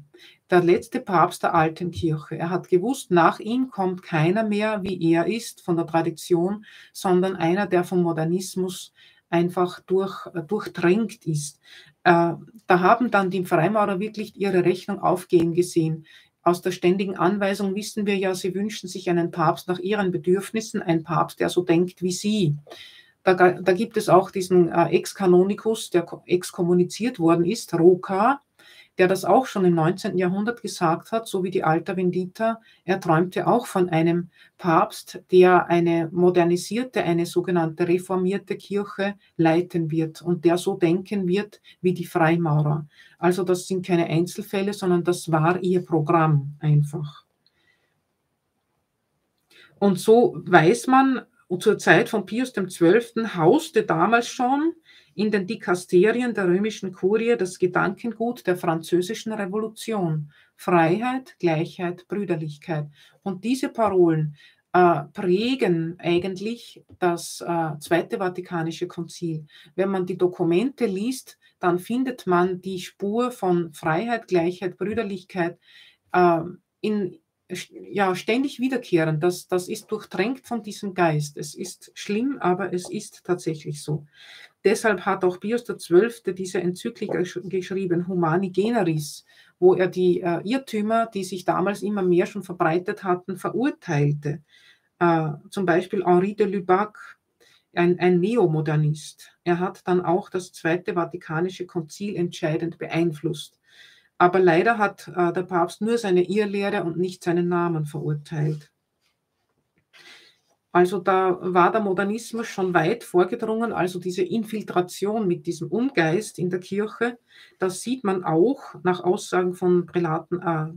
der letzte Papst der alten Kirche. Er hat gewusst, nach ihm kommt keiner mehr, wie er ist, von der Tradition, sondern einer, der vom Modernismus einfach durch, äh, durchdrängt ist. Äh, da haben dann die Freimaurer wirklich ihre Rechnung aufgehen gesehen. Aus der ständigen Anweisung wissen wir ja, sie wünschen sich einen Papst nach ihren Bedürfnissen, ein Papst, der so denkt wie sie. Da, da gibt es auch diesen äh, Ex-Kanonikus, der exkommuniziert worden ist, Roka, der das auch schon im 19. Jahrhundert gesagt hat, so wie die Alta Vendita. Er träumte auch von einem Papst, der eine modernisierte, eine sogenannte reformierte Kirche leiten wird und der so denken wird wie die Freimaurer. Also das sind keine Einzelfälle, sondern das war ihr Programm einfach. Und so weiß man, zur Zeit von Pius XII. hauste damals schon in den Dikasterien der römischen Kurie das Gedankengut der französischen Revolution. Freiheit, Gleichheit, Brüderlichkeit. Und diese Parolen äh, prägen eigentlich das äh, Zweite Vatikanische Konzil. Wenn man die Dokumente liest, dann findet man die Spur von Freiheit, Gleichheit, Brüderlichkeit äh, in, ja, ständig wiederkehren. Das, das ist durchdrängt von diesem Geist. Es ist schlimm, aber es ist tatsächlich so. Deshalb hat auch Pius XII. diese Enzyklika geschrieben, Humani Generis, wo er die äh, Irrtümer, die sich damals immer mehr schon verbreitet hatten, verurteilte. Äh, zum Beispiel Henri de Lubac, ein, ein Neomodernist. Er hat dann auch das Zweite Vatikanische Konzil entscheidend beeinflusst. Aber leider hat äh, der Papst nur seine Irrlehre und nicht seinen Namen verurteilt. Also da war der Modernismus schon weit vorgedrungen, also diese Infiltration mit diesem Ungeist in der Kirche, das sieht man auch nach Aussagen von Prälaten, äh,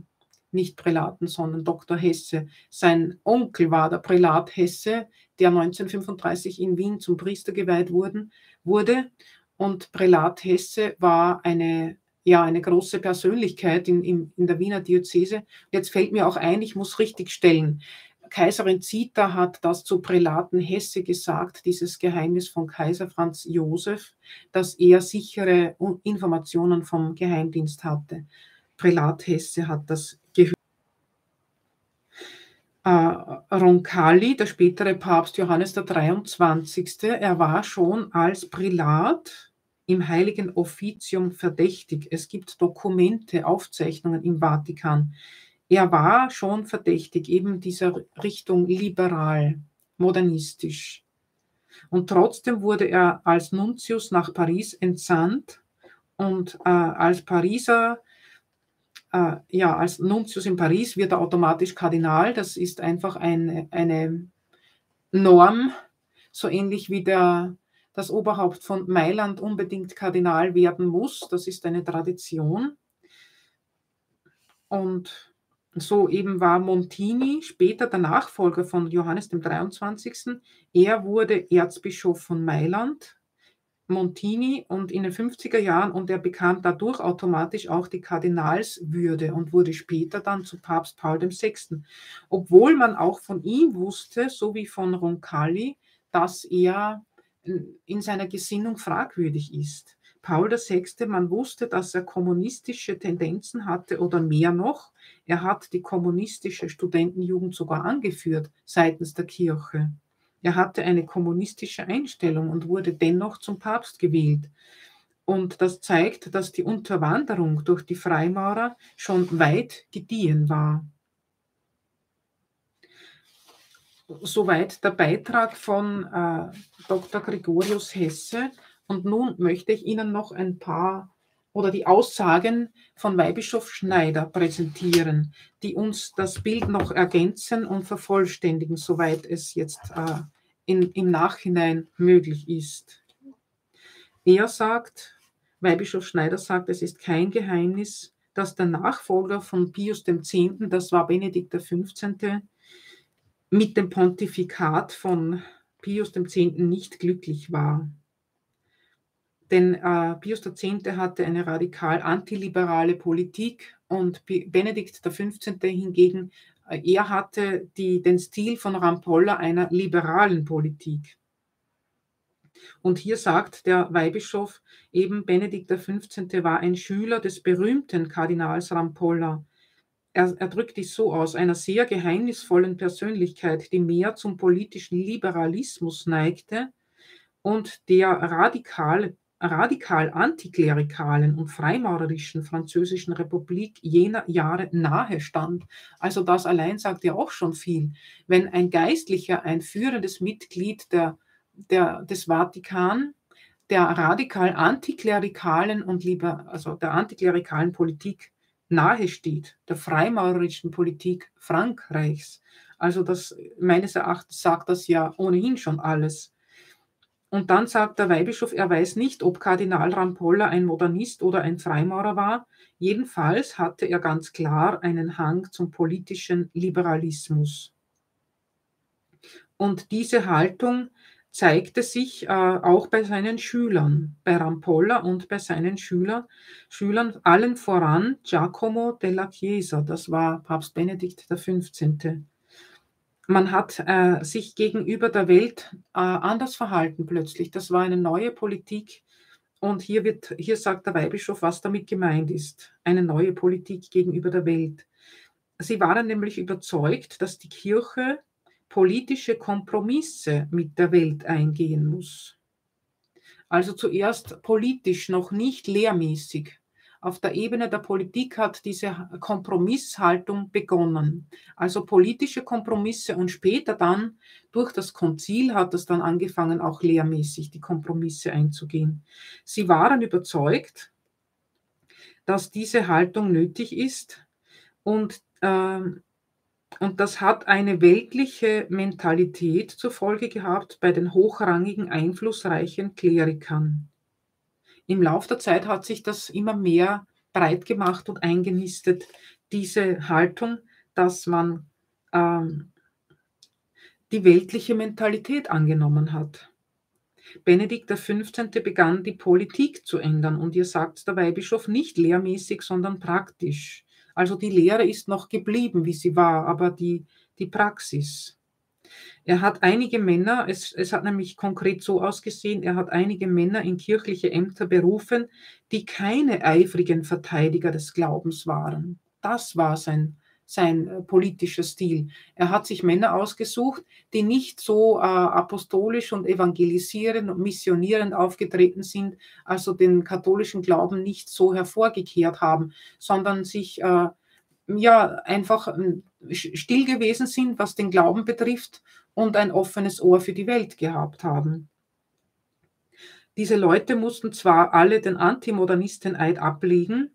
nicht Prälaten, sondern Dr. Hesse. Sein Onkel war der Prälat Hesse, der 1935 in Wien zum Priester geweiht wurden, wurde. Und Prälat Hesse war eine, ja, eine große Persönlichkeit in, in, in der Wiener Diözese. Jetzt fällt mir auch ein, ich muss richtig stellen. Kaiserin Zita hat das zu Prälaten Hesse gesagt, dieses Geheimnis von Kaiser Franz Josef, dass er sichere Informationen vom Geheimdienst hatte. Prälat Hesse hat das gehört. Äh, Roncalli, der spätere Papst Johannes der 23., er war schon als Prälat im Heiligen Offizium verdächtig. Es gibt Dokumente, Aufzeichnungen im Vatikan er war schon verdächtig, eben dieser Richtung liberal, modernistisch. Und trotzdem wurde er als Nuntius nach Paris entsandt und äh, als Pariser, äh, ja, als Nuntius in Paris wird er automatisch Kardinal. Das ist einfach eine, eine Norm, so ähnlich wie der, das Oberhaupt von Mailand unbedingt Kardinal werden muss. Das ist eine Tradition. Und so eben war Montini später der Nachfolger von Johannes dem 23. Er wurde Erzbischof von Mailand, Montini, und in den 50er Jahren und er bekam dadurch automatisch auch die Kardinalswürde und wurde später dann zu Papst Paul VI. Obwohl man auch von ihm wusste, so wie von Roncalli, dass er in seiner Gesinnung fragwürdig ist. Paul VI., man wusste, dass er kommunistische Tendenzen hatte oder mehr noch. Er hat die kommunistische Studentenjugend sogar angeführt seitens der Kirche. Er hatte eine kommunistische Einstellung und wurde dennoch zum Papst gewählt. Und das zeigt, dass die Unterwanderung durch die Freimaurer schon weit gediehen war. Soweit der Beitrag von äh, Dr. Gregorius Hesse. Und nun möchte ich Ihnen noch ein paar oder die Aussagen von Weihbischof Schneider präsentieren, die uns das Bild noch ergänzen und vervollständigen, soweit es jetzt äh, in, im Nachhinein möglich ist. Er sagt, Weihbischof Schneider sagt, es ist kein Geheimnis, dass der Nachfolger von Pius X., das war Benedikt XV., mit dem Pontifikat von Pius X. nicht glücklich war. Denn äh, Pius X. hatte eine radikal antiliberale Politik und Benedikt XV. hingegen, äh, er hatte die, den Stil von Rampolla einer liberalen Politik. Und hier sagt der Weihbischof eben, Benedikt XV. war ein Schüler des berühmten Kardinals Rampolla. Er, er drückt dies so aus, einer sehr geheimnisvollen Persönlichkeit, die mehr zum politischen Liberalismus neigte und der radikal, radikal antiklerikalen und freimaurerischen französischen Republik jener Jahre nahe stand. Also das allein sagt ja auch schon viel. Wenn ein Geistlicher, ein führendes Mitglied der, der, des Vatikan, der radikal antiklerikalen und lieber, also der antiklerikalen Politik nahe steht, der freimaurerischen Politik Frankreichs. Also das meines Erachtens sagt das ja ohnehin schon alles. Und dann sagt der Weihbischof, er weiß nicht, ob Kardinal Rampolla ein Modernist oder ein Freimaurer war. Jedenfalls hatte er ganz klar einen Hang zum politischen Liberalismus. Und diese Haltung zeigte sich äh, auch bei seinen Schülern, bei Rampolla und bei seinen Schüler, Schülern, allen voran Giacomo della Chiesa, das war Papst Benedikt XV man hat äh, sich gegenüber der Welt äh, anders verhalten plötzlich. Das war eine neue Politik. Und hier, wird, hier sagt der Weihbischof, was damit gemeint ist. Eine neue Politik gegenüber der Welt. Sie waren nämlich überzeugt, dass die Kirche politische Kompromisse mit der Welt eingehen muss. Also zuerst politisch, noch nicht lehrmäßig auf der Ebene der Politik hat diese Kompromisshaltung begonnen. Also politische Kompromisse und später dann durch das Konzil hat es dann angefangen, auch lehrmäßig die Kompromisse einzugehen. Sie waren überzeugt, dass diese Haltung nötig ist und, äh, und das hat eine weltliche Mentalität zur Folge gehabt bei den hochrangigen, einflussreichen Klerikern im Laufe der Zeit hat sich das immer mehr breit gemacht und eingenistet, diese Haltung, dass man ähm, die weltliche Mentalität angenommen hat. Benedikt XV. begann die Politik zu ändern und ihr sagt der Weihbischof nicht lehrmäßig, sondern praktisch. Also die Lehre ist noch geblieben, wie sie war, aber die, die Praxis. Er hat einige Männer, es, es hat nämlich konkret so ausgesehen, er hat einige Männer in kirchliche Ämter berufen, die keine eifrigen Verteidiger des Glaubens waren. Das war sein, sein äh, politischer Stil. Er hat sich Männer ausgesucht, die nicht so äh, apostolisch und evangelisierend und missionierend aufgetreten sind, also den katholischen Glauben nicht so hervorgekehrt haben, sondern sich äh, ja einfach ähm, still gewesen sind, was den Glauben betrifft und ein offenes Ohr für die Welt gehabt haben. Diese Leute mussten zwar alle den Antimodernisten-Eid ablegen,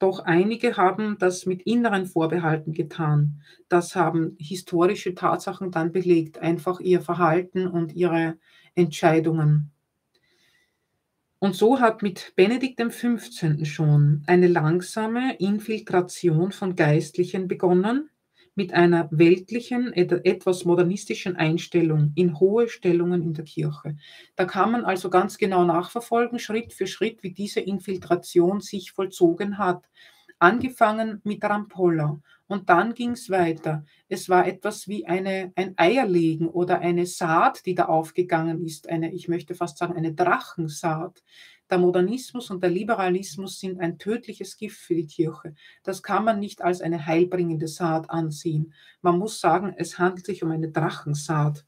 doch einige haben das mit inneren Vorbehalten getan. Das haben historische Tatsachen dann belegt, einfach ihr Verhalten und ihre Entscheidungen. Und so hat mit Benedikt XV. schon eine langsame Infiltration von Geistlichen begonnen, mit einer weltlichen, etwas modernistischen Einstellung in hohe Stellungen in der Kirche. Da kann man also ganz genau nachverfolgen, Schritt für Schritt, wie diese Infiltration sich vollzogen hat. Angefangen mit Rampolla und dann ging es weiter. Es war etwas wie eine, ein Eierlegen oder eine Saat, die da aufgegangen ist. Eine, ich möchte fast sagen, eine Drachensaat, der Modernismus und der Liberalismus sind ein tödliches Gift für die Kirche. Das kann man nicht als eine heilbringende Saat ansehen. Man muss sagen, es handelt sich um eine Drachensaat.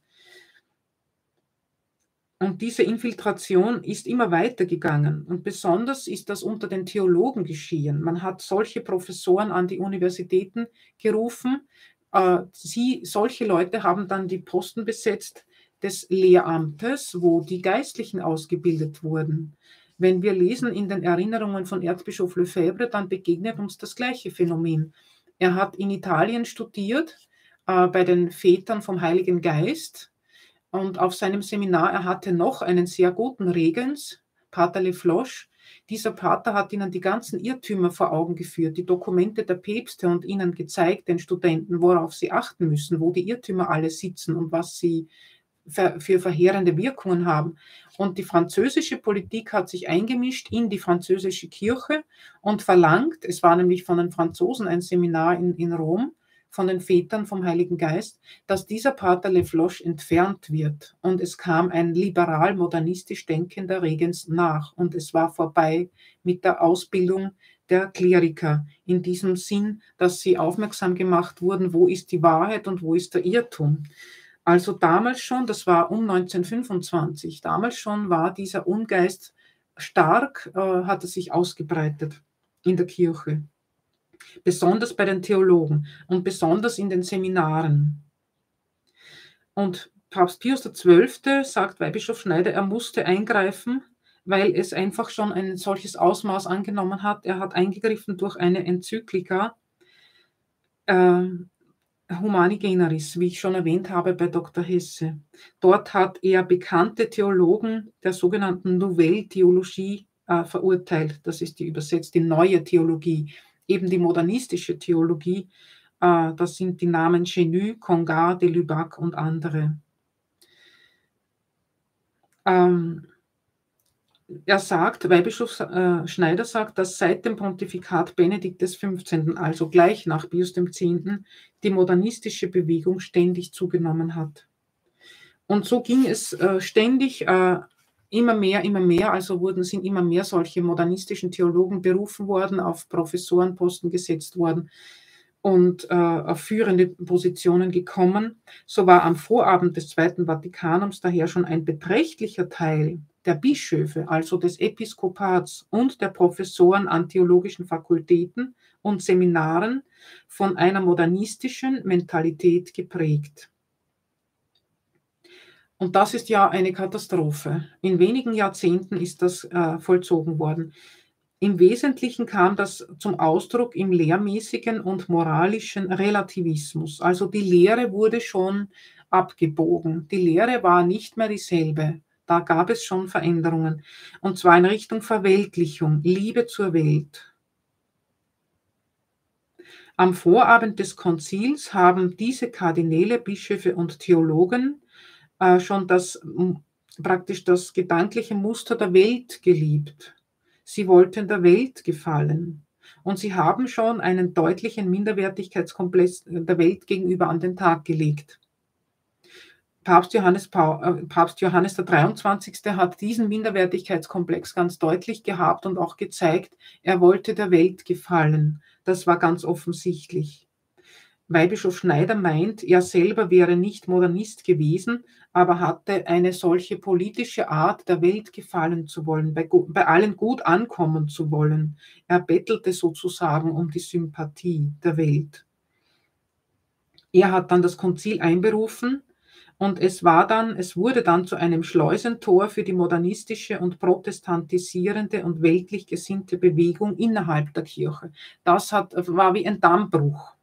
Und diese Infiltration ist immer weitergegangen. Und besonders ist das unter den Theologen geschehen. Man hat solche Professoren an die Universitäten gerufen. Äh, sie, solche Leute haben dann die Posten besetzt des Lehramtes, wo die Geistlichen ausgebildet wurden. Wenn wir lesen in den Erinnerungen von Erzbischof Lefebvre, dann begegnet uns das gleiche Phänomen. Er hat in Italien studiert, äh, bei den Vätern vom Heiligen Geist. Und auf seinem Seminar, er hatte noch einen sehr guten Regens, Pater Lefloche. Dieser Pater hat ihnen die ganzen Irrtümer vor Augen geführt, die Dokumente der Päpste und ihnen gezeigt, den Studenten, worauf sie achten müssen, wo die Irrtümer alle sitzen und was sie für verheerende Wirkungen haben. Und die französische Politik hat sich eingemischt in die französische Kirche und verlangt, es war nämlich von den Franzosen ein Seminar in, in Rom, von den Vätern vom Heiligen Geist, dass dieser Pater Lefloche entfernt wird. Und es kam ein liberal-modernistisch denkender Regens nach. Und es war vorbei mit der Ausbildung der Kleriker in diesem Sinn, dass sie aufmerksam gemacht wurden, wo ist die Wahrheit und wo ist der Irrtum. Also damals schon, das war um 1925, damals schon war dieser Ungeist stark, äh, hat er sich ausgebreitet in der Kirche. Besonders bei den Theologen und besonders in den Seminaren. Und Papst Pius XII. sagt Weihbischof Schneider, er musste eingreifen, weil es einfach schon ein solches Ausmaß angenommen hat. Er hat eingegriffen durch eine Enzyklika äh, Humani Generis, wie ich schon erwähnt habe bei Dr. Hesse. Dort hat er bekannte Theologen der sogenannten Nouvelle Theologie äh, verurteilt. Das ist die übersetzt die neue Theologie, eben die modernistische Theologie. Äh, das sind die Namen Chenu, Congar, de Lubac und andere. Ähm, er sagt, Weihbischof äh, Schneider sagt, dass seit dem Pontifikat Benedikt XV., also gleich nach Pius X., die modernistische Bewegung ständig zugenommen hat. Und so ging es äh, ständig äh, immer mehr, immer mehr, also wurden, sind immer mehr solche modernistischen Theologen berufen worden, auf Professorenposten gesetzt worden und äh, auf führende Positionen gekommen. So war am Vorabend des Zweiten Vatikanums daher schon ein beträchtlicher Teil der Bischöfe, also des Episkopats und der Professoren an theologischen Fakultäten und Seminaren von einer modernistischen Mentalität geprägt. Und das ist ja eine Katastrophe. In wenigen Jahrzehnten ist das äh, vollzogen worden. Im Wesentlichen kam das zum Ausdruck im lehrmäßigen und moralischen Relativismus. Also die Lehre wurde schon abgebogen. Die Lehre war nicht mehr dieselbe. Da gab es schon Veränderungen. Und zwar in Richtung Verweltlichung, Liebe zur Welt. Am Vorabend des Konzils haben diese Kardinäle, Bischöfe und Theologen äh, schon das praktisch das gedankliche Muster der Welt geliebt. Sie wollten der Welt gefallen. Und sie haben schon einen deutlichen Minderwertigkeitskomplex der Welt gegenüber an den Tag gelegt. Papst Johannes, äh, Papst Johannes der 23. hat diesen Minderwertigkeitskomplex ganz deutlich gehabt und auch gezeigt, er wollte der Welt gefallen. Das war ganz offensichtlich. Weihbischof Schneider meint, er selber wäre nicht Modernist gewesen, aber hatte eine solche politische Art, der Welt gefallen zu wollen, bei, bei allen gut ankommen zu wollen. Er bettelte sozusagen um die Sympathie der Welt. Er hat dann das Konzil einberufen und es war dann, es wurde dann zu einem Schleusentor für die modernistische und protestantisierende und weltlich gesinnte Bewegung innerhalb der Kirche. Das hat, war wie ein Dammbruch.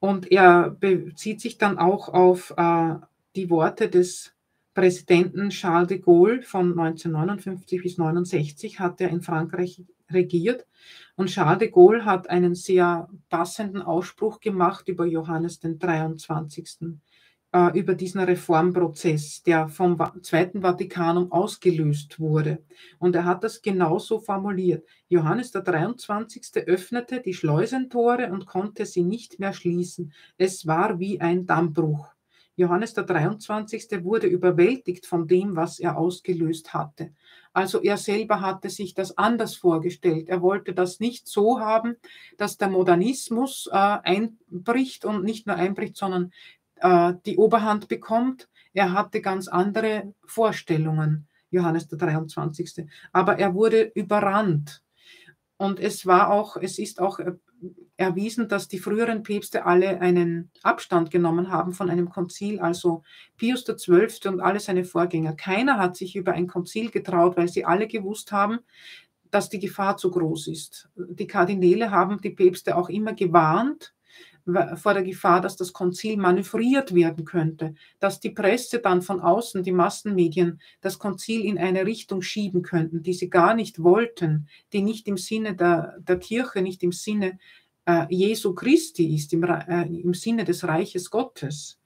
Und er bezieht sich dann auch auf äh, die Worte des Präsidenten Charles de Gaulle von 1959 bis 1969 hat er in Frankreich regiert. Und Charles de Gaulle hat einen sehr passenden Ausspruch gemacht über Johannes den 23 äh, über diesen Reformprozess, der vom Zweiten Vatikanum ausgelöst wurde. Und er hat das genauso formuliert. Johannes der 23. öffnete die Schleusentore und konnte sie nicht mehr schließen. Es war wie ein Dammbruch. Johannes der 23. wurde überwältigt von dem, was er ausgelöst hatte. Also er selber hatte sich das anders vorgestellt. Er wollte das nicht so haben, dass der Modernismus äh, einbricht und nicht nur einbricht, sondern äh, die Oberhand bekommt. Er hatte ganz andere Vorstellungen, Johannes der 23. Aber er wurde überrannt. Und es war auch, es ist auch äh, erwiesen, dass die früheren Päpste alle einen Abstand genommen haben von einem Konzil, also Pius XII. und alle seine Vorgänger. Keiner hat sich über ein Konzil getraut, weil sie alle gewusst haben, dass die Gefahr zu groß ist. Die Kardinäle haben die Päpste auch immer gewarnt, vor der Gefahr, dass das Konzil manövriert werden könnte, dass die Presse dann von außen, die Massenmedien, das Konzil in eine Richtung schieben könnten, die sie gar nicht wollten, die nicht im Sinne der, der Kirche, nicht im Sinne äh, Jesu Christi ist, im, äh, im Sinne des Reiches Gottes.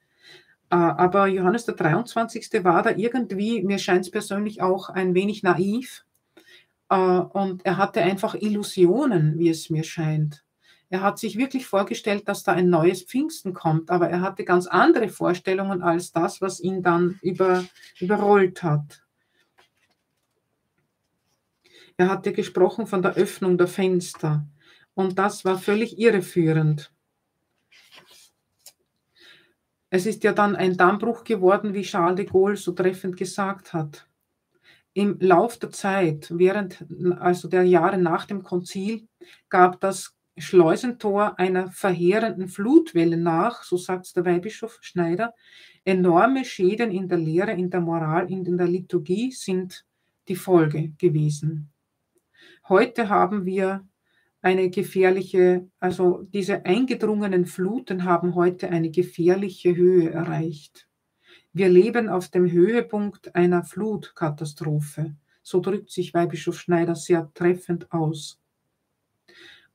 Äh, aber Johannes der 23. war da irgendwie, mir scheint es persönlich auch ein wenig naiv. Äh, und er hatte einfach Illusionen, wie es mir scheint. Er hat sich wirklich vorgestellt, dass da ein neues Pfingsten kommt, aber er hatte ganz andere Vorstellungen als das, was ihn dann über, überrollt hat. Er hatte gesprochen von der Öffnung der Fenster und das war völlig irreführend. Es ist ja dann ein Dammbruch geworden, wie Charles de Gaulle so treffend gesagt hat. Im Lauf der Zeit, während also der Jahre nach dem Konzil, gab das Schleusentor einer verheerenden Flutwelle nach, so sagt der Weihbischof Schneider. Enorme Schäden in der Lehre, in der Moral, in der Liturgie sind die Folge gewesen. Heute haben wir eine gefährliche, also diese eingedrungenen Fluten haben heute eine gefährliche Höhe erreicht. Wir leben auf dem Höhepunkt einer Flutkatastrophe. So drückt sich Weihbischof Schneider sehr treffend aus.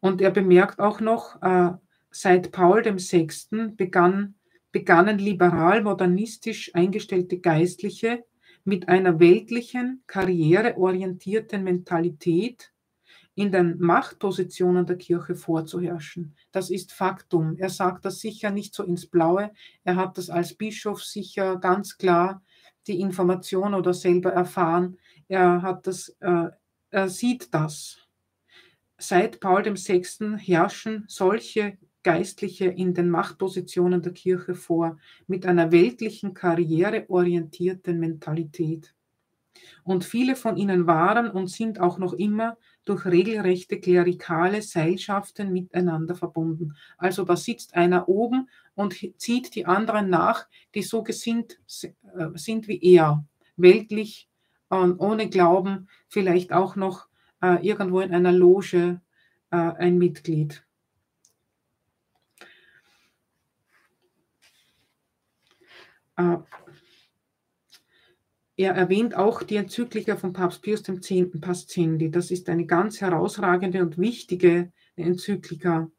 Und er bemerkt auch noch, äh, seit Paul VI. Begann, begannen liberal-modernistisch eingestellte Geistliche mit einer weltlichen, karriereorientierten Mentalität in den Machtpositionen der Kirche vorzuherrschen. Das ist Faktum. Er sagt das sicher nicht so ins Blaue. Er hat das als Bischof sicher ganz klar die Information oder selber erfahren. Er hat das, äh, er sieht das. Seit Paul VI. herrschen solche Geistliche in den Machtpositionen der Kirche vor, mit einer weltlichen, karriereorientierten Mentalität. Und viele von ihnen waren und sind auch noch immer durch regelrechte klerikale Seilschaften miteinander verbunden. Also da sitzt einer oben und zieht die anderen nach, die so gesinnt äh, sind wie er, weltlich, ohne Glauben, vielleicht auch noch äh, irgendwo in einer Loge äh, ein Mitglied. Er erwähnt auch die Enzyklika von Papst Pius X. Pascendi. Das ist eine ganz herausragende und wichtige Enzyklika.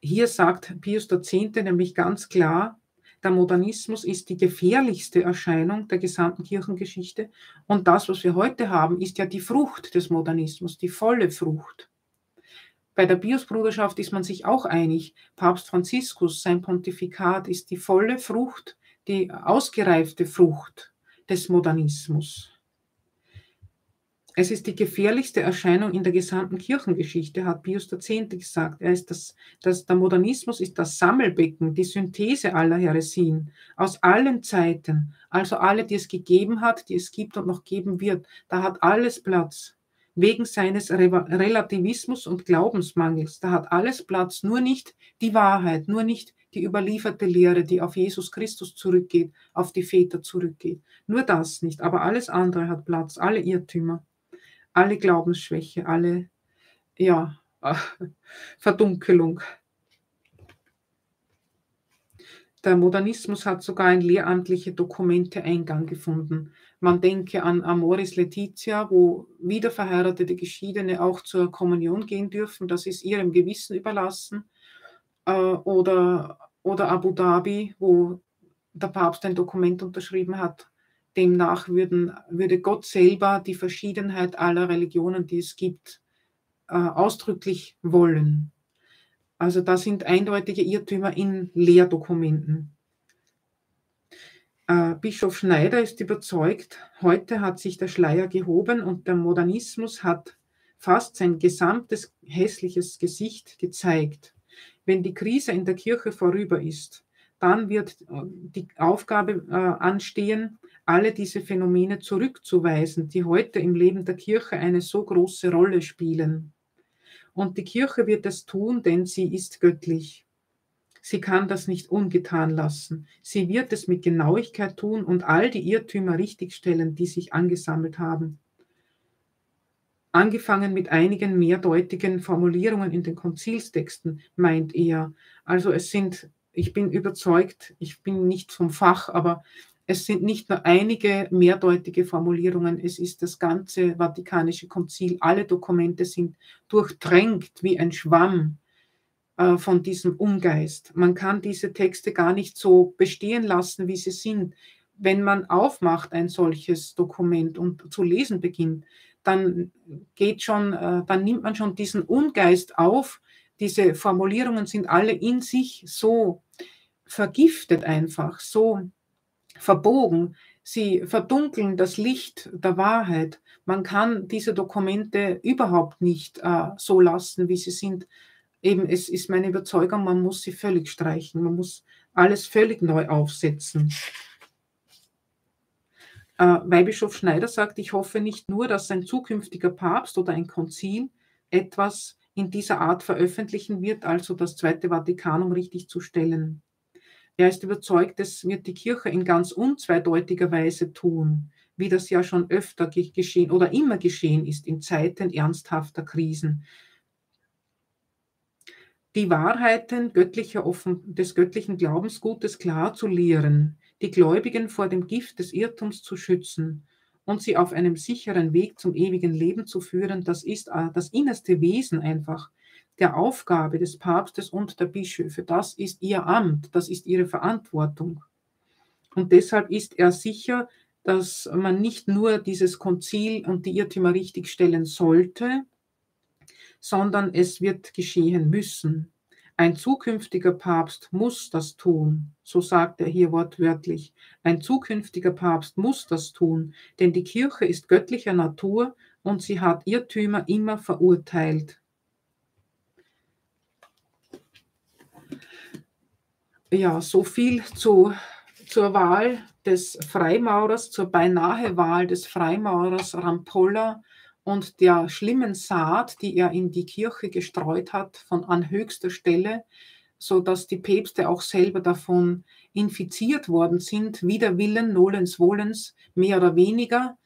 Hier sagt Pius X. nämlich ganz klar, der Modernismus ist die gefährlichste Erscheinung der gesamten Kirchengeschichte. Und das, was wir heute haben, ist ja die Frucht des Modernismus, die volle Frucht. Bei der Pius-Bruderschaft ist man sich auch einig. Papst Franziskus, sein Pontifikat ist die volle Frucht, die ausgereifte Frucht des Modernismus. Es ist die gefährlichste Erscheinung in der gesamten Kirchengeschichte, hat Pius X. gesagt. Er ist das, das, der Modernismus ist das Sammelbecken, die Synthese aller Heresien aus allen Zeiten, also alle, die es gegeben hat, die es gibt und noch geben wird. Da hat alles Platz. Wegen seines Re Relativismus und Glaubensmangels. Da hat alles Platz, nur nicht die Wahrheit, nur nicht die überlieferte Lehre, die auf Jesus Christus zurückgeht, auf die Väter zurückgeht. Nur das nicht, aber alles andere hat Platz, alle Irrtümer, alle Glaubensschwäche, alle ja, Verdunkelung. Der Modernismus hat sogar in lehramtliche Dokumente Eingang gefunden. Man denke an Amoris Laetitia, wo wiederverheiratete Geschiedene auch zur Kommunion gehen dürfen. Das ist ihrem Gewissen überlassen äh, oder, oder Abu Dhabi, wo der Papst ein Dokument unterschrieben hat. Demnach würden, würde Gott selber die Verschiedenheit aller Religionen, die es gibt, äh, ausdrücklich wollen. Also da sind eindeutige Irrtümer in Lehrdokumenten. Äh, Bischof Schneider ist überzeugt, heute hat sich der Schleier gehoben und der Modernismus hat fast sein gesamtes hässliches Gesicht gezeigt. Wenn die Krise in der Kirche vorüber ist, dann wird äh, die Aufgabe anstehen, alle diese Phänomene zurückzuweisen, die heute im Leben der Kirche eine so große Rolle spielen. Und die Kirche wird es tun, denn sie ist göttlich. Sie kann das nicht ungetan lassen. Sie wird es mit Genauigkeit tun und all die Irrtümer richtigstellen, die sich angesammelt haben angefangen mit einigen mehrdeutigen Formulierungen in den Konzilstexten, meint er. Also es sind, ich bin überzeugt, ich bin nicht vom Fach, aber es sind nicht nur einige mehrdeutige Formulierungen, es ist das ganze Vatikanische Konzil, alle Dokumente sind durchtränkt wie ein Schwamm äh, von diesem Ungeist. Man kann diese Texte gar nicht so bestehen lassen, wie sie sind. Wenn man aufmacht ein solches Dokument und zu lesen beginnt, dann geht schon, äh, dann nimmt man schon diesen Ungeist auf. Diese Formulierungen sind alle in sich so vergiftet einfach, so verbogen. Sie verdunkeln das Licht der Wahrheit. Man kann diese Dokumente überhaupt nicht äh, so lassen, wie sie sind. Eben, es ist meine Überzeugung, man muss sie völlig streichen. Man muss alles völlig neu aufsetzen. Äh, Weihbischof Schneider sagt, ich hoffe nicht nur, dass ein zukünftiger Papst oder ein Konzil etwas in dieser Art veröffentlichen wird, also das Zweite Vatikanum richtig zu stellen. Er ist überzeugt, es wird die Kirche in ganz unzweideutiger Weise tun, wie das ja schon öfter geschehen oder immer geschehen ist in Zeiten ernsthafter Krisen. Die Wahrheiten des göttlichen Glaubensgutes klar zu lehren, die Gläubigen vor dem Gift des Irrtums zu schützen und sie auf einem sicheren Weg zum ewigen Leben zu führen, das ist äh, das innerste Wesen einfach der Aufgabe des Papstes und der Bischöfe. Das ist ihr Amt, das ist ihre Verantwortung. Und deshalb ist er sicher, dass man nicht nur dieses Konzil und die Irrtümer richtigstellen sollte, sondern es wird geschehen müssen. Ein zukünftiger Papst muss das tun, so sagt er hier wortwörtlich. Ein zukünftiger Papst muss das tun, denn die Kirche ist göttlicher Natur und sie hat Irrtümer immer verurteilt. Ja, so viel zu, zur Wahl des Freimaurers, zur beinahe Wahl des Freimaurers Rampolla und der schlimmen Saat, die er in die Kirche gestreut hat, von an höchster Stelle, so dass die Päpste auch selber davon infiziert worden sind, wider Willen, nolens wohlens, mehr oder weniger.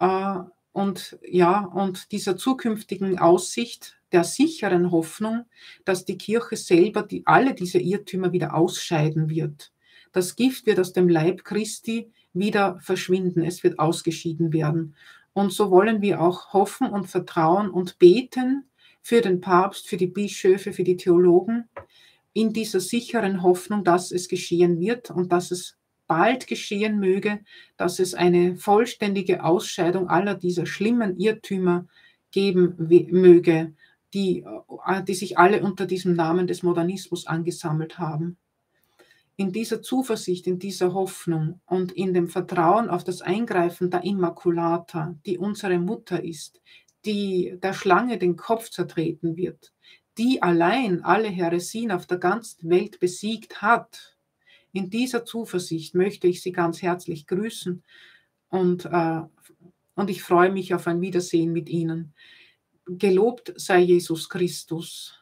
Äh, und ja, und dieser zukünftigen Aussicht der sicheren Hoffnung, dass die Kirche selber die, alle diese Irrtümer wieder ausscheiden wird. Das Gift wird aus dem Leib Christi wieder verschwinden, es wird ausgeschieden werden. Und so wollen wir auch hoffen und vertrauen und beten für den Papst, für die Bischöfe, für die Theologen, in dieser sicheren Hoffnung, dass es geschehen wird und dass es bald geschehen möge, dass es eine vollständige Ausscheidung aller dieser schlimmen Irrtümer geben möge, die, äh, die sich alle unter diesem Namen des Modernismus angesammelt haben in dieser Zuversicht, in dieser Hoffnung und in dem Vertrauen auf das Eingreifen der Immaculata, die unsere Mutter ist, die der Schlange den Kopf zertreten wird, die allein alle Heresien auf der ganzen Welt besiegt hat. In dieser Zuversicht möchte ich Sie ganz herzlich grüßen und, äh, und ich freue mich auf ein Wiedersehen mit Ihnen. Gelobt sei Jesus Christus.